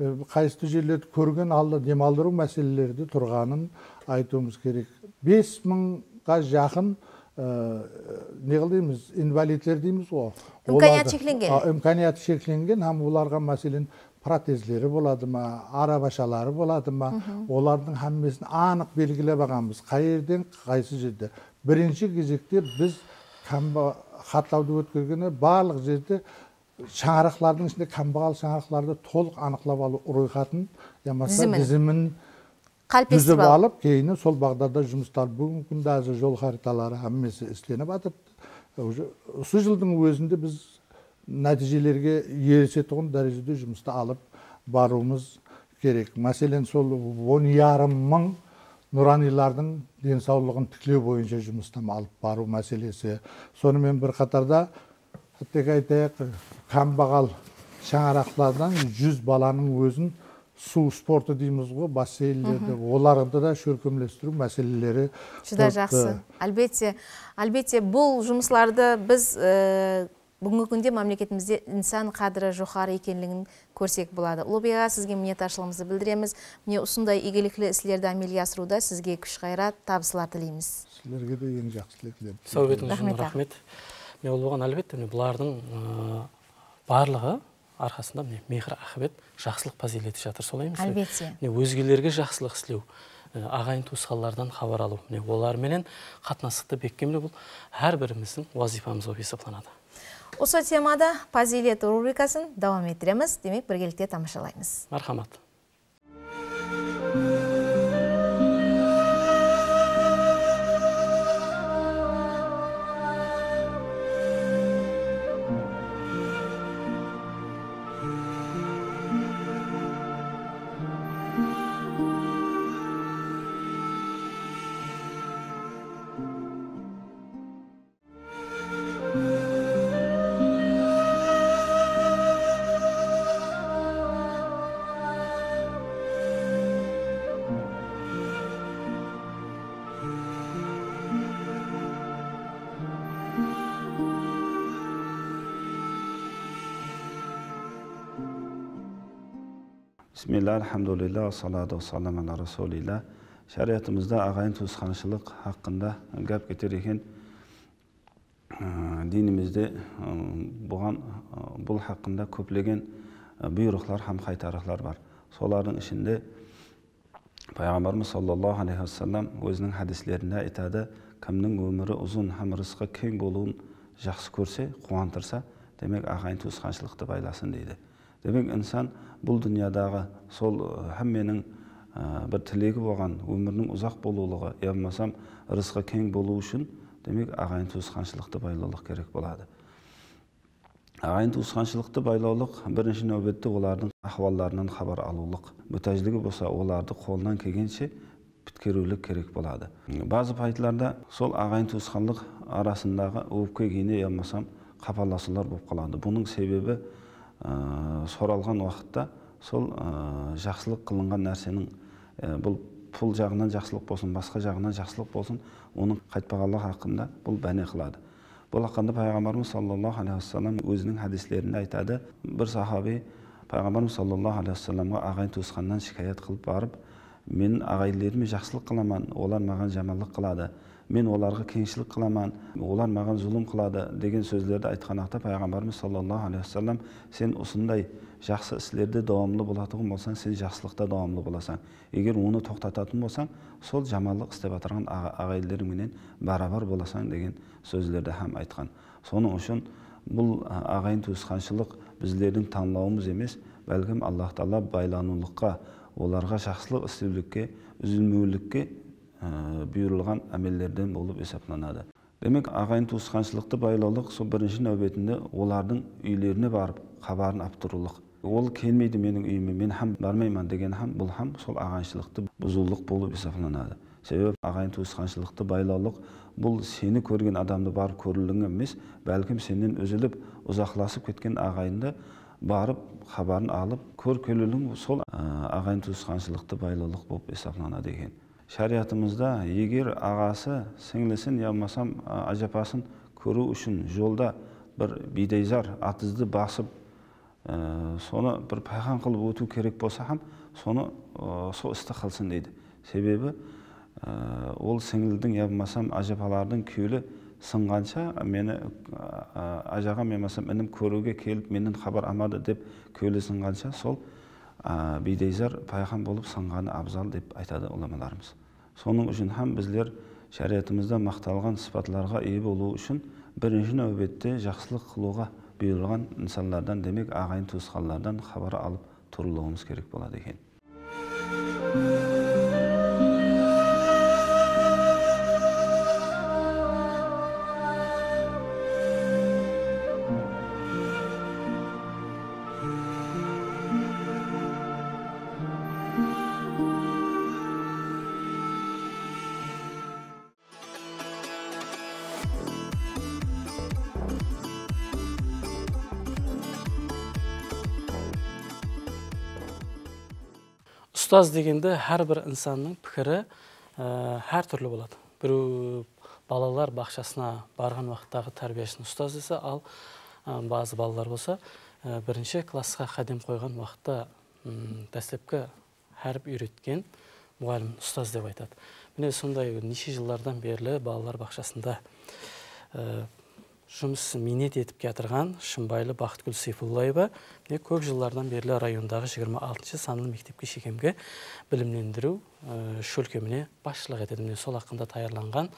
ә, қайсы жерлерді көрген алда демалдыру мәселелері тұрғанын айтуымыз керек бес мыңға жақын не қыл дейміз инвалидтер дейміз ғой Имканияты шектелген. А, имканияты шектелген һәм оларға мәселен протезлері болады ма арабашалары болады ма олардың һәммесін анық белгілеп алғанбыз қай жерден қайсы жерде бірінші кезекте біз хаттауды өткергені барлық жерде шаңырақлардың ішінде қанбағал шаңырақларды толық анықтап алу рұйхатын Тізімін. қалыптастырып түзіп алып кейін сол бағдарда жұмыстар бүгінгі күнде әзір жол хариталары әммесі істеніп жатыр уже осы жылдың өзінде біз нәтижелерге ересетұғын дәрежеде жұмысты алып баруымыз керек мәселен сол он ярым мың нұранилардың денсаулығын тіктеу бойынша жұмыстан алып бару мәселесі сонымен бір қатарда тек айтайық қанбағал шаңырақлардан жүз баланың өзін су спорты дейміз ғой бассейндерді оларды да шөркемлестіру мәселелері жүдә жақсы. Әлбетте әлбетте бұл жұмысларды біз ә, бүгінгі күнде мемлекетімізде инсан қадірі жоғары екенлігін көрсек болады. Ұлыбек аға сізге minnettarшылығымызды білдіреміз. Міне осындай игілікті істерді әмелге асыруда сізге күш қайрат табысылар тілейміз. Сіздерге де ең жақсы тілектерімді сау кетіңіз Рахмет, мен ол болған әлбетте міне бұлардың ә, барлығы арқасында міне мехр ақыбет жақсылық фазилеті жатыр солай емес пе? әлбетте. Міне өзгелерге жақсылық істеу ағайын туысқандардан хабар алу. Міне оларменен қатынастықты бекемдеу бұл әрбіріміздің уазифамыз болып есептелінеді осы темада фазилет рубрикасын давам ettіреміз демек біргелікте тамашалаймыз. Мархамат. Бисмилля альхамдулилля салату вассалам ала расулилля шариғатымызда ағайын туысқаншылық хақында гәп кетер екен динімізде бұған бұл хақында көплеген бұйрықлар һәм қайтарықлар бар солардың ішінде пайғамбарымыз саллаллаху алейхи уассалам өзінің хадислерінде айтады кімнің өмірі ұзын һәм рызқы кең болуын жақсы көрсе қуантырса демек ағайын туысқаншылықты байласын дейді демек инсан бұл дүниядағы сол һәмменің бір тілегі болған өмірінің ұзақ болулығы я болмасам кең болу үшін демек ағайын туысқаншылықты байлаулық керек болады. Ағайын туысқаншылықты байлаулық бірінші нәубетте олардың ахуалларынан хабар алулық. Мүтәждігі болса оларды қолынан келгенше біткерулік керек болады. Базы пайтыларда сол ағайын туысқанлық арасындағы өпке киіне я болмасам қапаласулар болып қалады. Бұның себебі соралған уақытта сол ә, жақсылық қылынған нәрсенің ә, бұл пұл жағынан жақсылық болсын басқа жағынан жақсылық болсын оның қайтпағандығы хақында бұл бәне қылады. Бұл хақында пайғамбарымыз саллаллаху алейхи уассалам өзінің хадислерінде айтады. Бір сахаби пайғамбарымыз саллаллаху алейхи уассаламға ағайын туысқаннан шикаят қылып барып мен ағайындеріме жақсылық қыламын олар маған жамандық қылады мен оларға кеңшілік қыламын олар маған зұлым қылады деген сөздерді айтқан ақта пайғамбарымыз саллаллаху алейхи уассалам сен осындай жақсы істерде дауамлы болатын болсаң сен жақсылықта дауамлы боласың егер оны тоқтататын болсаң сол жамандық істеп жатырған ағайындарыңменен барабар боласың деген сөздерді һәм айтқан. Соның үшін бұл ағайын туысқаншылық біздердің таңдауымыз емес бәлкім аллах тағала байланулыққа оларға жақсылық істеулікке үзілмеулікке бұйырылған әмелдерден болып есептелінеді. Демек ағайын туысқаншылықты байлаулық сол бірінші нәубетінде олардың үйлеріне барып хабарын алып тұрулық ол келмейді менің үйіме мен хам бармаймын деген хам бұл хам сол ағайыншылықты бұзулық болып есептелінеді. Себебі ағайын туысқаншылықты байлаулық бұл сені көрген адамды барып көрілуің емес бәлкім сенен үзіліп ұзақласып кеткен ағайынды барып хабарын алып көр келуің сол ағайын туысқаншылықты байлаулық болып есептелінеді екен шариғатымызда егер ағасы сіңлісін я болмасам ажапасын көру үшін жолда бір бидайзар атызды басып ә, соны бір пайғам қылып өту керек болса хам соны ә, сол істі қылсын дейді. Себебі ә, ол сіңілдің я болмасам ажапалардың күйеулі сынғанша мені ажаға мен болмасам інім көруге келіп менен хабар алмады деп күйеулі сынғанша сол ә, бидайзар пайғам болып сынғаны абзал деп айтады ғұламаларымыз соның үшін һәм біздер шариғатымызда мақталған сыпатларға ие болу үшін бірінші нәубетте жақсылық қылуға бұйырылған нысандардан демек ағайын туысқандардан хабар алып тұрылуымыз керек болады екен. Ұстаз дегенде әрбір инсанның пікірі әр түрлі болады біреу балалар бақшасына барған уақыттағы тәрбиешіні ұстаз десе ал базы балалар болса бірінші классқа қадем қойған уақытта дәстепкі әріп үйреткен мұғалім ұстаз деп айтады міне сондай неше жылдардан берлі балалар бақшасында жұмыс минет етіп келатырған шымбайлы бақытгүл сейфуллаева міне көп жылдардан бері райондағы 26 санлы мектепке шекемге білімлендіру ә, шөлкеміне басшылық етеді. Міне сол ақында таярланған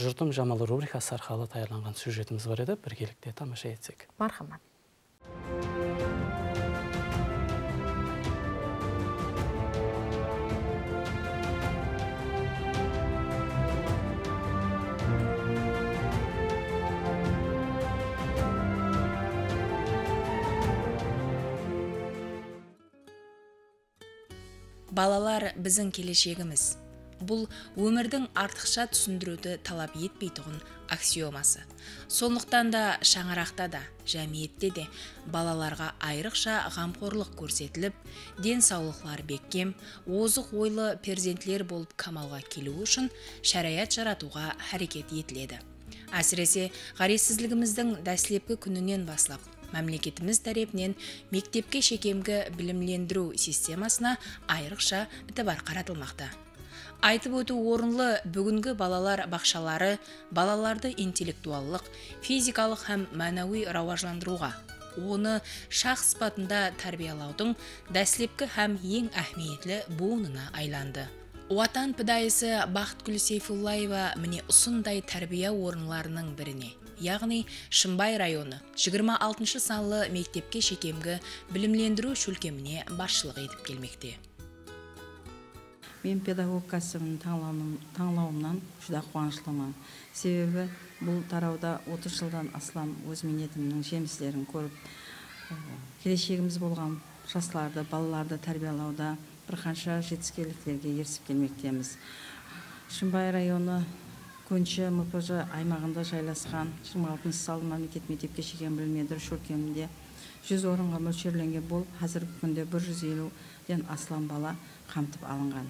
жұртым жамал рубрикасы арқылы таярланған сюжетіміз бар еді. Біргелікте тамаша етсек. Мархамат. Балалар біздің келешегіміз. Бұл өмірдің артықша түсіндіруді талап етпейтұғын аксиомасы. Сондықтан да шаңырақта да жәмиетте де балаларға айрықша ғамқорлық көрсетіліп денсаулықлары беккем озық ойлы перзентлер болып камалға келу үшін шарият жаратуға әрекет етіледі. Әсіресе ғаресіздігіміздің дәслепкі күнінен бастап мемлекетіміз тарапынан мектепке шекемгі білімлендіру системасына айрықша ітібар қаратылмақта айтып өту орынлы бүгінгі балалар бақшалары балаларды интеллектуаллық физикалық һәм мәнәуи рауажландыруға оны шақ сыпатында тәрбиялаудың дәслепкі һәм ең әһмиетлі буынына айланды. Уатан підайысы Бақытгүл Сейфуллаева міне ұсындай тәрбия орынларының біріне. Яғни Шымбай районы. 26 санлы мектепке шекемгі білімлендіру шөлкеміне басшылық етіп келмекте. Мен педагог кәсібін таңлауымнан жүдә қуаныштымын. Себебі бұл тарауда 30 жылдан астам өз минетімнің жемістерін көріп келешегіміз болған жастарды балаларды тәрбиелауда бірқанша жетістіктерге ерісіп келмектеміз. Шымбай районы көнші мпж аймағында жайласқан 26 салды мемлекет мектепке шеккен білімдендіру шөлкемінде жүз орынға мөлшерленген болып қазіргі күнде бір жүз елуден астам бала қамтып алынған.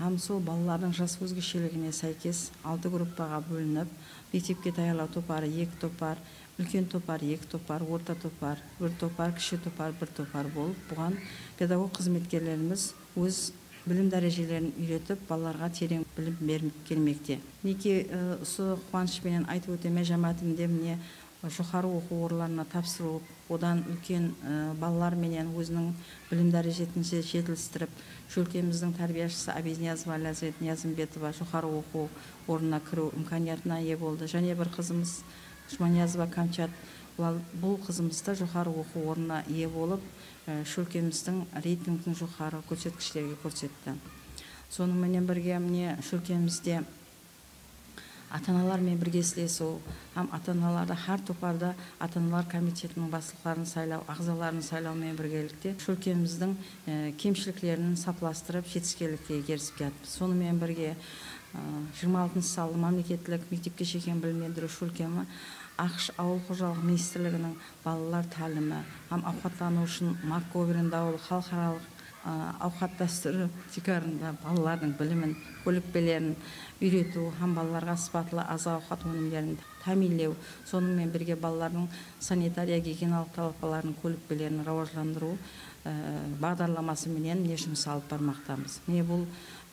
Һәм сол балалардың жас өзгешелігіне сәйкес алты группаға бөлініп мектепке даярлау топары екі топар үлкен топар екі топар орта топар бір топар кіші топар бір топар болып бұған педагог қызметкерлеріміз өз білім дәрежелерін үйретіп балаларға терең білім беріп келмекте. Мінекей осы қуанышпенен айтып өтеме жамаатімде міне жоғары оқу орындарына тапсыру одан үлкен балалар менен өзінің білім дәрежесін жетілістіріп шөлкеміздің тәрбиешісі абиниязова ләззат ниязымбетова жоғары оқу орнына кіру имканиятына ие болды. Және бір қызымыз жұманиязова камчат бұл қызымыз да жоғары оқу орнына ие болып шөлкеміздің рейтингтің жоғары көрсеткіштерге көрсетті. Соныменен бірге міне шөлкемізде ата аналармен біргесілесу һәм ата аналарды һәр топарда ата аналар комитетінің басшыларын сайлау ағзаларын сайлаумен біргелікте шөлкеміздің кемшіліктерін сапыластырып жетістікке ерісіп келатырмыз сонымен бірге жиырма алтыншы салы мемлекеттік мектепке шеккен білімдендіру шөлкемі ақш ауыл қожалық министрлігінің балалар тәлімі һәм ауқаттану үшін марк дауылы халықаралық ауқат дәстүрі балалардың білімін көлікпелерін үйрету һәм балаларға сыпатылы азық ауқат өнімдерін тәминлеу сонымен бірге балалардың санитария гигиеналық талаптарын көлікпелерін рауажландыру бағдарламасыменен міне жұмыс алып бармақтамыз. Міне бұл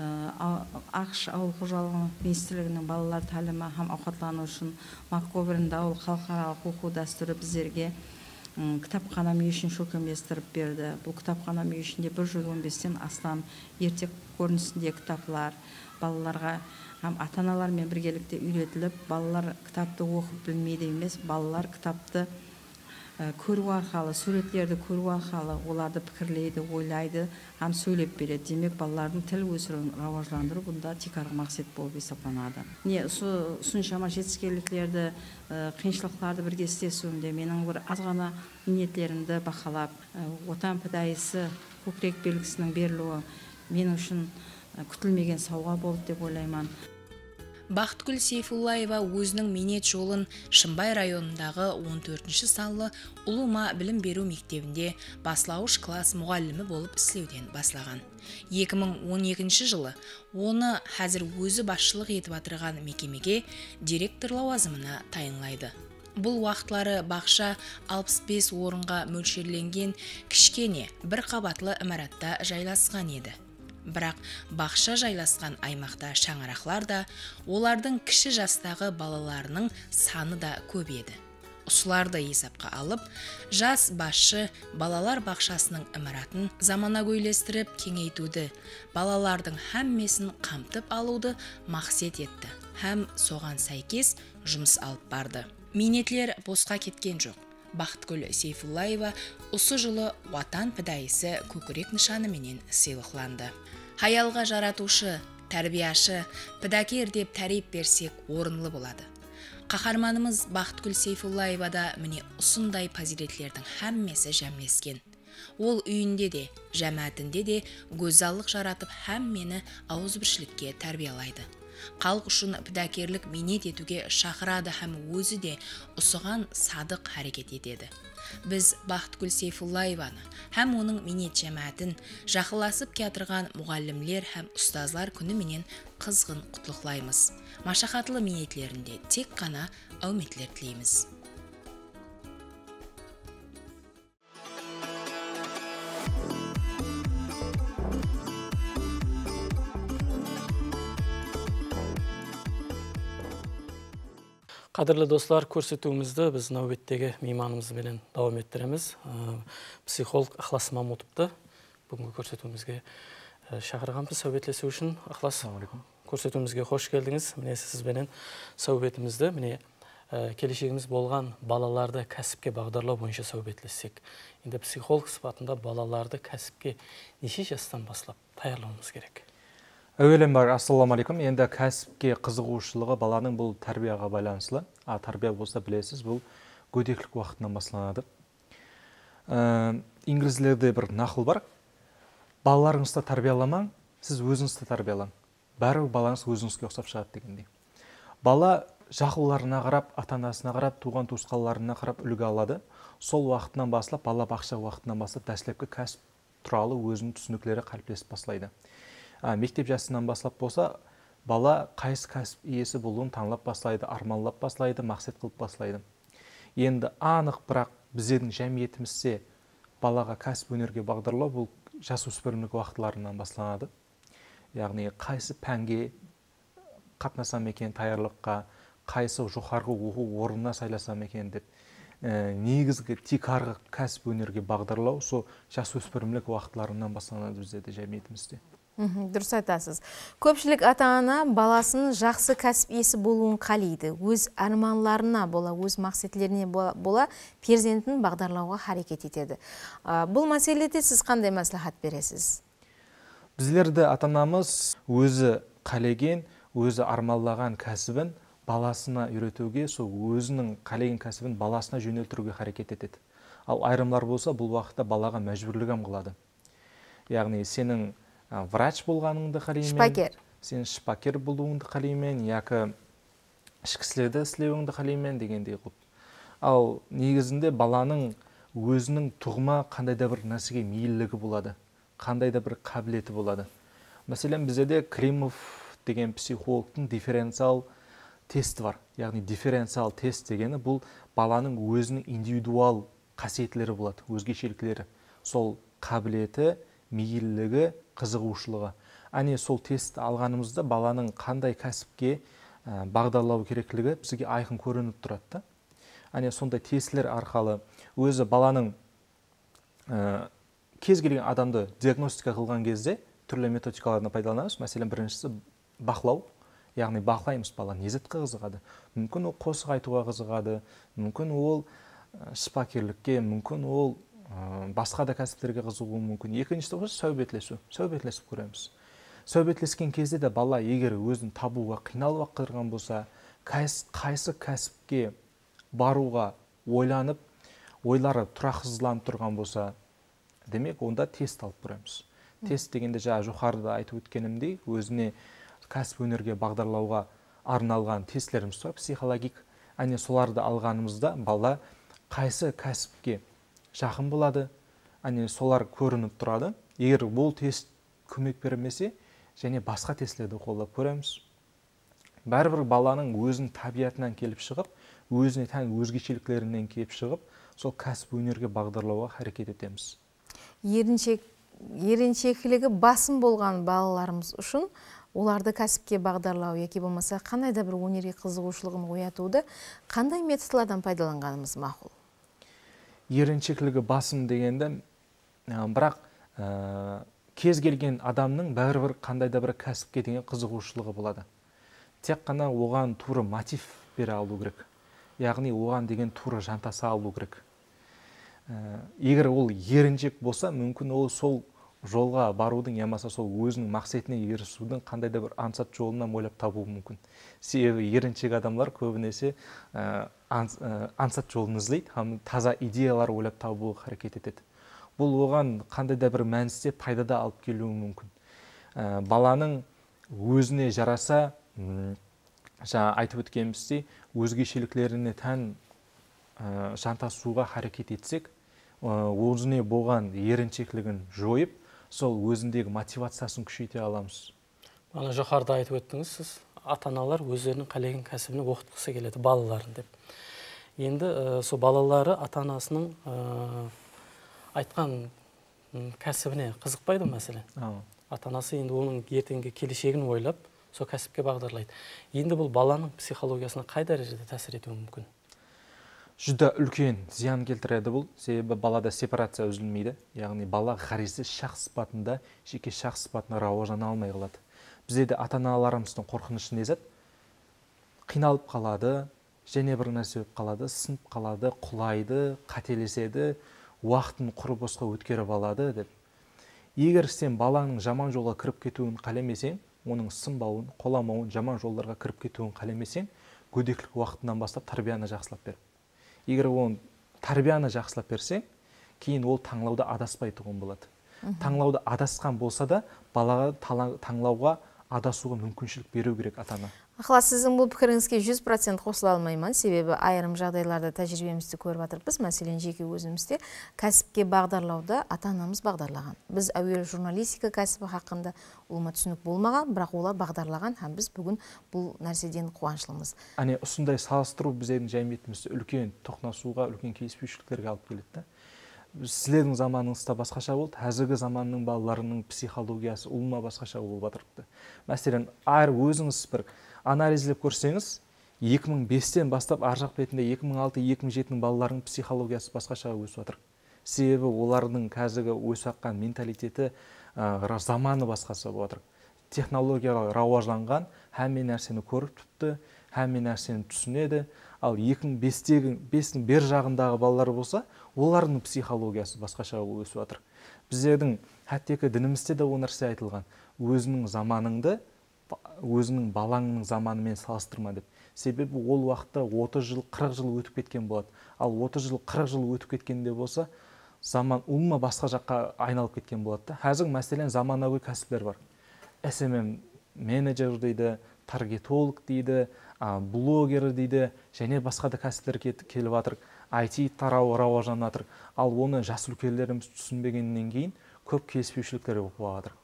ақш ауыл қожалығы министрлігінің балалар тәлімі һәм ауқатлану үшін маккоберн дауыл халықаралық оқу дәстүрі біздерге кітапхана мүйішін шөкемдестіріп берді. Бұл кітапхана мүйішінде бір жүз он бестен астам ертек көрінісінде кітаплар балаларға һәм ата аналармен біргелікте үйретіліп балалар кітапты оқып білмейді емес балалар кітапты көру арқылы суреттерді көру арқылы оларды пікірлейді ойлайды һәм сөйлеп береді. Демек балалардың тіл өсіруін рауажландыру бұнда тикарғы мақсат болып есептелінеді. Міне соншама жетістіктерді қиыншылықтарды бірге істесуімде менің бір аз ғана ниеттерімді бақылап отан підайысы көкірек белгісінің берілуі мен үшін күтілмеген сауға болды деп ойлаймын. Бақытгүл сейфуллаева өзінің минет жолын шымбай районындағы 14 саллы ұлыма білім беру мектебінде баслауыш класс мұғалімі болып істеуден бастаған. 2012 жылы оны қазір өзі басшылық етіп атырған мекемеге директор лауазымына тайынлайды. Бұл уақытлары бақша 65 орынға мөлшерленген кішкене бір қабатлы імаратта жайласқан еді. Бірақ бақша жайласқан аймақта шаңырақлар да олардың кіші жастағы балаларының саны да көп еді. Ұсыларды есапқа алып жас басшы балалар бақшасының імаратын заманауилестіріп кеңейтуді балалардың һәммесін қамтып алуды мақсет етті. Һәм соған сәйкес жұмыс алып барды. Минетлер босқа кеткен жоқ. Бақытгүл сейфуллаева осы жылы ватан підайысы көкірек нышаныменен сыйлықланды. Хаялға жаратушы тәрбияшы підакер деп тәріп берсек орынлы болады. Қаһарманымыз бақытгүл сейфуллаева да міне ұсындай фазилетлердің һәммесі жәмлескен. Ол үйінде де жәмәтінде де гөзаллық жаратып һәммені ауызбіршілікке тәрбиялайды халық үшін підакерлік минет етуге шақырады һәм өзі де ұсыған садық әрекет етеді. Біз бақытгүл сейфуллаеваны һәм оның минет жәмәтін жақыласып келатырған мұғалімлер һәм ұстазлар күніменен қызғын құттықтаймыз машақатлы минетлерінде тек қана әуметтілер тілейміз. Қадірлі достар көрсетуімізді біз нәубеттегі мейманымызбенен давам еттіреміз. Ә, психолог ықылас мамутовты бүгінгі көрсетуімізге ә, шақырғанбыз сәубетлесу үшін. Ықылас көрсетуімізге қош келдіңіз. Міне сізбенен сәубетімізді міне ә, келешегіміз болған балаларды кәсіпке бағдарлау бойынша сәубетлессек. Енді психолог сипатында балаларды кәсіпке неше жастан бастап даярлауымыз керек? Әуелен бар ассалаумағалейкум енді кәсіпке қызығушылығы баланың бұл тәрбияға байланысты. А тәрбие болса білесіз бұл көдектілік уақытынан басталады. Ә, инглизлерде бір нақыл бар. Балаларыңызды тәрбиеламаң сіз өзіңізді тәрбиелаң бәрібір балаңыз өзіңізге ұқсап шығады дегендей. Бала жақындарына қарап ата анасына қарап туған туысқандарына қарап үлгі алады. Сол уақытынан бастап бала бақша уақытынан бастап дәстүрлі кәсіп туралы өзінің түсініктері қалыптасып бастайды. Ә, мектеп жасынан бастап болса бала қайсы кәсіп иесі болуын таңлап бастайды арманлап бастайды мақсат қылып бастайды. Енді анық бірақ біздердің жәмиетімізде балаға кәсіп өнерге бағдарлау бұл жасөспірімдік уақытларынан басталады. Яғни қайсы пәнге қатынасам екен даярлыққа қайсы жоғарғы оқу орнына сайласам екен деп ә, негізгі тек арғы кәсіп өнерге бағдарлау сол жасөспірімдік уақытларынан басталады біздерде жәмиетімізде. Дұрыс айтасыз. Көпшілік ата ана баласын жақсы кәсіп иесі болуын қалайды. Өз арманларына бола өз мақсатлеріне бола, перзентін бағдарлауға харекет етеді. Бұл мәселеде сіз қандай мәслихат бересіз? Біздерді ата анамыз өзі қалеген өзі армандаған кәсібін баласына үйретуге сол өзінің қалеген кәсібін баласына жөнелтіруге харекет етеді. Ал айырымдар болса бұл уақытта балаға мәжбүрлігін қылады. Яғни сенің врач болғаныңды қалаймын Шпакер. сен шпакер болуыңды қалаймын яки ішкі істерді істеуіңді қалаймын дегендей қылып. Ал негізінде баланың өзінің тұғыма қандай да бір нәрсеге мейіллігі болады қандай да бір қабілеті болады. Мәселен біздерде кремов деген психологтың дифференциал тесті бар. Яғни дифференциал тест дегені бұл баланың өзінің индивидуал қасиеттері болады өзгешеліктері сол қабілеті мейіллігі қызығушылығы. Әне сол тестті алғанымызда баланың қандай кәсіпке ә, бағдарлау керектігі бізге айқын көрініп тұрады да әне сондай тестілер арқылы өзі баланың ә, кез келген адамды диагностика қылған кезде түрлі методикаларды пайдаланамыз. Мәселен біріншісі бақылау. Яғни бақылаймыз бала не затқа қызығады. Мүмкін ол қосық айтуға қызығады. Мүмкін ол ә, шпакерлікке мүмкін ол басқа да кәсіптерге қызығуы мүмкін. Екіншісі осы сәубетлесу сәубетлесіп көреміз. Сәубетлескен кезде де бала егер өзін табуға қиналып қалған болса қайсы кәсіпке баруға ойланып ойлары тұрақсызданып тұрған болса демек онда тест алып көреміз. Тест дегенде жаңа жоғарыда айтып өткенімдей өзіне кәсіп өнерге бағдарлауға арналған тестілеріміз бар психологик. Әне соларды алғанымызда бала қайсы кәсіпке жақын болады. Әне солар көрініп тұрады. Егер бұл тест көмек бермесе және басқа тестілерді қолдап көреміз. Бәрібір баланың өзінің табиғатынан келіп шығып өзіне тән өзгешеліктерінен келіп шығып сол кәсіп өнерге бағдарлауға харекет етеміз. Еріншек еріншектілігі басым болған балаларымыз үшін оларды кәсіпке бағдарлау яки болмаса қандай да бір өнерге қызығушылығын оятуды қандай методтардан пайдаланғанымыз мақұл? Еріншектілігі басым дегенде бірақ кез келген адамның бәрібір қандай да бір кәсіпке деген қызығушылығы болады. Тек қана оған тура мотив бере алу керек. Яғни оған деген тура жантаса алу керек. Ә, егер ол еріншек болса мүмкін ол сол жолға барудың я болмаса сол өзінің мақсатына ерісудің қандай да бір ансат жолынан ойлап табуы мүмкін. Себебі еріншек адамдар көбінесе ә, ансат жолын іздейді һәм таза идеялар ойлап табуға харекет етеді. Бұл оған қандай да бір мәністе пайда да алып келуі мүмкін. Ә, баланың өзіне жараса жаңа айтып өткеніміздей өзгешеліктеріне тән ә, жантасуға харекет етсек өзіне болған еріншектілігін жойып сол өзіндегі мотивациясын күшейте аламыз. Ана жоғарыда айтып өттіңіз сіз. Ата аналар өздерінің қалеген кәсібіне оқытқысы келеді балаларын деп. Енді ә, сол балалары ата анасының ә, айтқан кәсібіне қызықпайды мәселен ата анасы енді оның ертеңгі келешегін ойлап сол кәсіпке бағдарлайды. Енді бұл баланың психологиясына қай дәрежеде тәсір етуі мүмкін? Жүдә үлкен зиян келтіреді бұл. Себебі балада сепарация үзілмейді. Яғни бала ғаризы шахс сыпатында жеке шахс сыпатына рауажана алмай қалады. Бізде де ата аналарымыздың қорқынышы не зат қиналып қалады және бір нәрсе болып қалады сынып қалады құлайды қателеседі уақытын құр босқа өткеріп алады деп. Егер сен балаңның жаман жолға кіріп кетуін қаламасаң оның сынбауын қоламауын жаман жолдарға кіріп кетуін қаламасаң көдектілік уақытынан бастап тәрбиені жақсылап бер. Егер оны тәрбиені жақсылап берсең кейін ол таңлауда адаспайтұғын болады. Таңлауда адасқан болса да балаға таңлауға адасуға мүмкіншілік беру керек ата ана ықылас сіздің бұл пікіріңізге жүз процент қосыла алмаймын. Себебі айырым жағдайларда тәжірибемізді көріп жатырмыз. Мәселен жеке өзімізде кәсіпке бағдарлауды ата анамыз бағдарлаған. Біз әуелі журналистика кәсібі хақында олма түсінік болмаған бірақ олар бағдарлаған һәм біз бүгін бұл нәрседен қуаныштымыз әне осындай салыстыру біздің жәмиетімізді үлкен тоқнасуға үлкен келіспеушіліктерге алып келеді да. Сіздердің заманыңызда басқаша болды қазіргі заманның балаларының психологиясы ұлма басқаша болып жатыр мәселен әр өзіңіз бір анализдеп көрсеңіз 2005-тен бастап ар жақ бетінде 2006-2007-нің балаларының психологиясы басқаша өсіп жатыр себебі олардың қазіргі өсіп жатқан менталитеті ә, заманы басқаша болып жатыр технологиялар рауажданған һәмме нәрсені көріп тұпты һәмме нәрсені түсінеді. Ал 2005-тегі бестің бер жағындағы балалар болса олардың психологиясы басқаша өсіп жатыр. Біздердің хәттекі дінімізде де ол нәрсе айтылған. Өзінің заманыңды өзінің балаңның заманымен салыстырма деп. Себебі ол уақытта 30 жыл 40 жыл өтіп кеткен болады ал 30 жыл 40 жыл өтіп кеткенде болса заман умма басқа жаққа айналып кеткен болады да қазір мәселен заманауи кәсіптер бар. Смм менеджер дейді таргетолог дейді блогер дейді және басқа да кәсіптер келіп жатыр IT тарауы рауажданып жатыр ал оны жас үлкендеріміз түсінбегеннен кейін көп келіспеушіліктер болып жатыр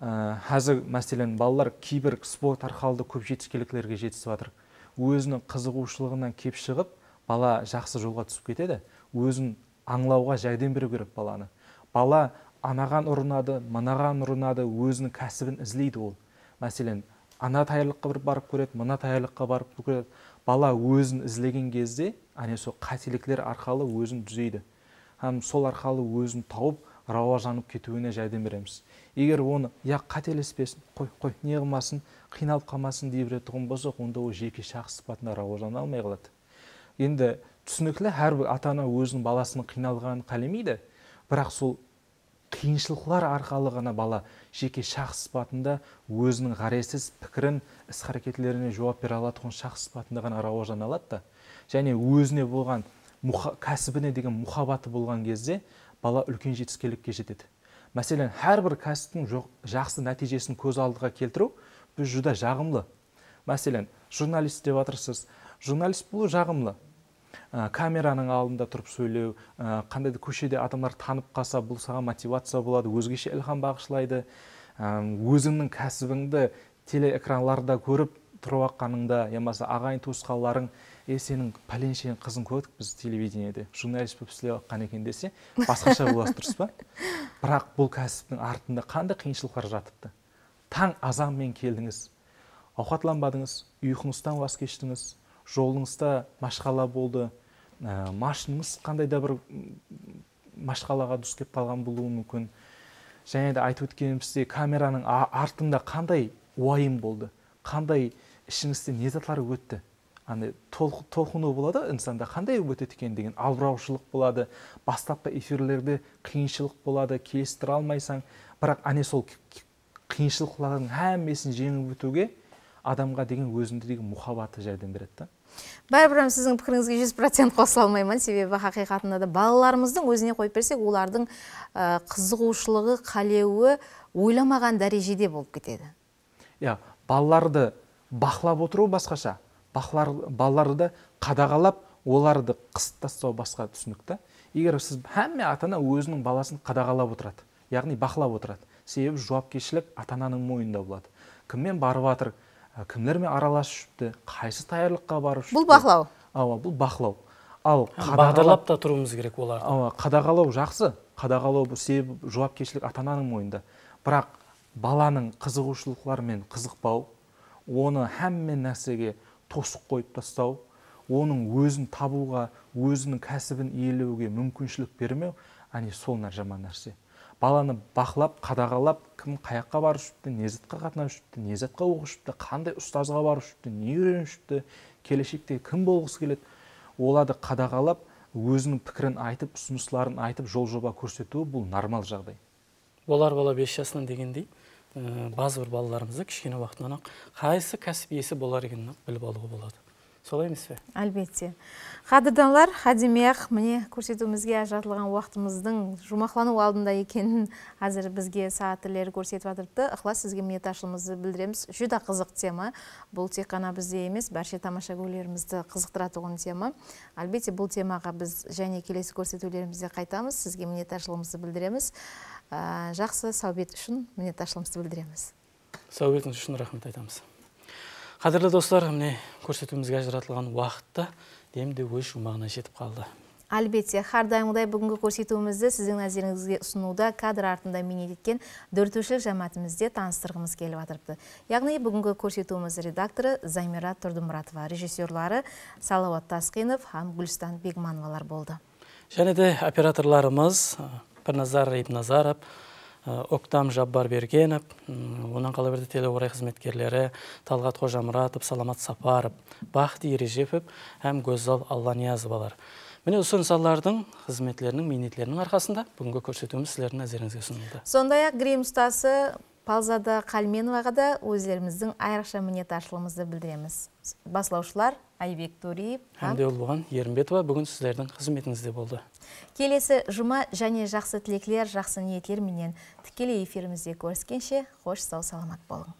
ә, қазір мәселен балалар кейбір спорт арқылы көп жетістіктерге жетісіп жатыр өзінің қызығушылығынан кеп шығып бала жақсы жолға түсіп кетеді. Өзін аңлауға жәрдем беру керек баланы. Бала анаған ұрынады мынаған ұрынады өзінің кәсібін іздейді ол. Мәселен ана таярлыққа барып көреді мына таярлыққа барып көреді. Бала өзін ізлеген кезде әне сол қателіктер арқылы өзін түзейді. Һәм сол арқылы өзін тауып рауажданып кетуіне жәрдем береміз. Егер оны я қателеспесін қой қой не қылмасын қиналып қалмасын дей беретін болсақ онда ол жеке шахс сыпатына рауаждана алмай қалады. Енді түсінікті әрбір ата ана өзінің баласының қиналғанын қаламайды бірақ сол қиыншылықтар арқылы ғана бала жеке шахс сыпатында өзінің ғаресіз пікірін іс әрекетлеріне жауап бере алатын шахс сыпатында ғана рауаждана алады да. Және өзіне болған кәсібіне деген мұхаббаты болған кезде бала үлкен жетістікке жетеді. Мәселен әрбір кәсіптің жақсы нәтижесін көз алдыға келтіру біз жүда жағымлы. Мәселен журналист деп жатырсыз журналист болу жағымлы. Камераның алдында тұрып сөйлеу ә, қандай да көшеде адамдар танып қалса бұл саған мотивация болады өзгеше ілхам бағышлайды. Өзіңнің кәсібіңді телеэкранларда көріп тұрып жатқаныңда я болмаса ағайын туысқандарың е сенің пәленшенің қызын көрдік біз телевидениеде журналист болып істеп жатқан екен десе басқаша боласыз дұрыс па? Бірақ бұл кәсіптің артында қандай қиыншылықтар жатыпты? Таң азанмен келдіңіз ауқатланбадыңыз ұйқыңыздан вас кештіңіз жолыңызда машқала болды. Ә, машинаңыз қандай да бір машқалаға дұрыс келіп қалған болуы мүмкін. Және де айтып өткеніміздей камераның артында қандай уайым болды? Қандай ішіңізде не заттар өтті? Андай толқыну болады инсанда қандай өтеді екен деген албыраушылық болады. Бастапқы эфирлерде қиыншылық болады келістіре алмайсың бірақ ане сол қиыншылықтардың әммесін жеңіп өтуге адамға деген өзінде деген мұхаббаты жәрдем береді да. Бәрібір сіздің пікіріңізге жүз процент қосыла алмаймын. Себебі хақиқатында да балаларымыздың өзіне қойып берсек олардың ә, қызығушылығы қалеуі ойламаған дәрежеде болып кетеді. Иә балаларды бақылап отыру басқаша. Бақылар, балаларды қадағалап оларды қысып тастау басқа түсінік та. Егер сіз әмме ата ана өзінің баласын қадағалап отырады яғни бақылап отырады себебі жауапкершілік ата ананың мойнында болады. Кіммен барып жатыр кімдермен араласып жүріпті қайсы даярлыққа барып бұл бақылау. Ауа бұл бақылау. Ал бағдарлап та тұруымыз керек оларды. Ауа қадағалау жақсы. Қадағалау себебі жауапкершілік ата ананың мойнында. Бірақ баланың қызығушылықтарымен қызықпау оны әмме нәрсеге тосық қойып тастау оның өзін табуға өзінің кәсібін иелеуге мүмкіншілік бермеу әне сол жаман нәрсе. Баланы бақылап қадағалап кім қаяққа барып жүріпті не затқа қатынап жүріпті не затқа оқып жүріпті қандай ұстазға барып жүріпті не үйреніп жүріпті келешекте кім болғысы келеді? Оларды қадағалап өзінің пікірін айтып ұсыныстарын айтып жол жоба көрсетуі бұл нормал жағдай. Болар бала бес жасынан дегендей ә, базы бір балаларымызды кішкене уақытынан ақ қайсы кәсіп иесі болар екенін біліп алуға болады. Солай емес пе? Әлбетте. Қадірданлар хадиме ақ міне көрсетуімізге ажыратылған уақытымыздың жұмақлану алдында екенін әзір бізге сағат тілері көрсетіп жатырыпты ықылас сізге миннетташылығымызды білдіреміз. Жүда қызық тема. Бұл тек қана бізде емес барша тамаша көрермізді қызықтыратұғын тема. Әлбетте бұл темаға біз және келесі көрсетулерімізде қайтамыз. Сізге миннетташылығымызды білдіреміз. Ә, жақсы саубет үшін миннетташылығымызды білдіреміз. Саубетіңіз үшін рахмет айтамыз. Қадірлі достар міне көрсетуімізге ажыратылған уақытта демде өз жұмағына жетіп қалды. Әлбетте әрдайымдай бүгінгі көрсетуімізді сіздің назарыңызға ұсынуда кадр артында менет еткен дүртушілік таныстырғымыз келіп жатырыпты яғни бүгінгі көрсетуіміз редакторы замира тұрдымұратова режиссерлары салауат тасқинов һәм гүлстан бегмановалар болды. Және де операторларымыз бірназар ибназаров октам жаббарбергенов онан қала берді телеорай қызметкерлері талғат қожамұратов саламат сапаров бақыт ережепов һәм гөззал алланиязовалар. Міне осы нысандардың қызметлерінің минетлерінің арқасында бүгінгі көрсетуіміз сіздердің назарыңызға ұсынылды. Сондай ақ грим ұстасы палзада қалменоваға да өздеріміздің айрықша миннетташылығымызды білдіреміз. Басылаушылар айбек төреев әмде бұған ерімбетова бүгін сіздердің қызметіңізде болды. Келесі жұма және жақсы тілеклер жақсы ниетлерменен тікелей эфирімізде көріскенше қош сау саламат болың.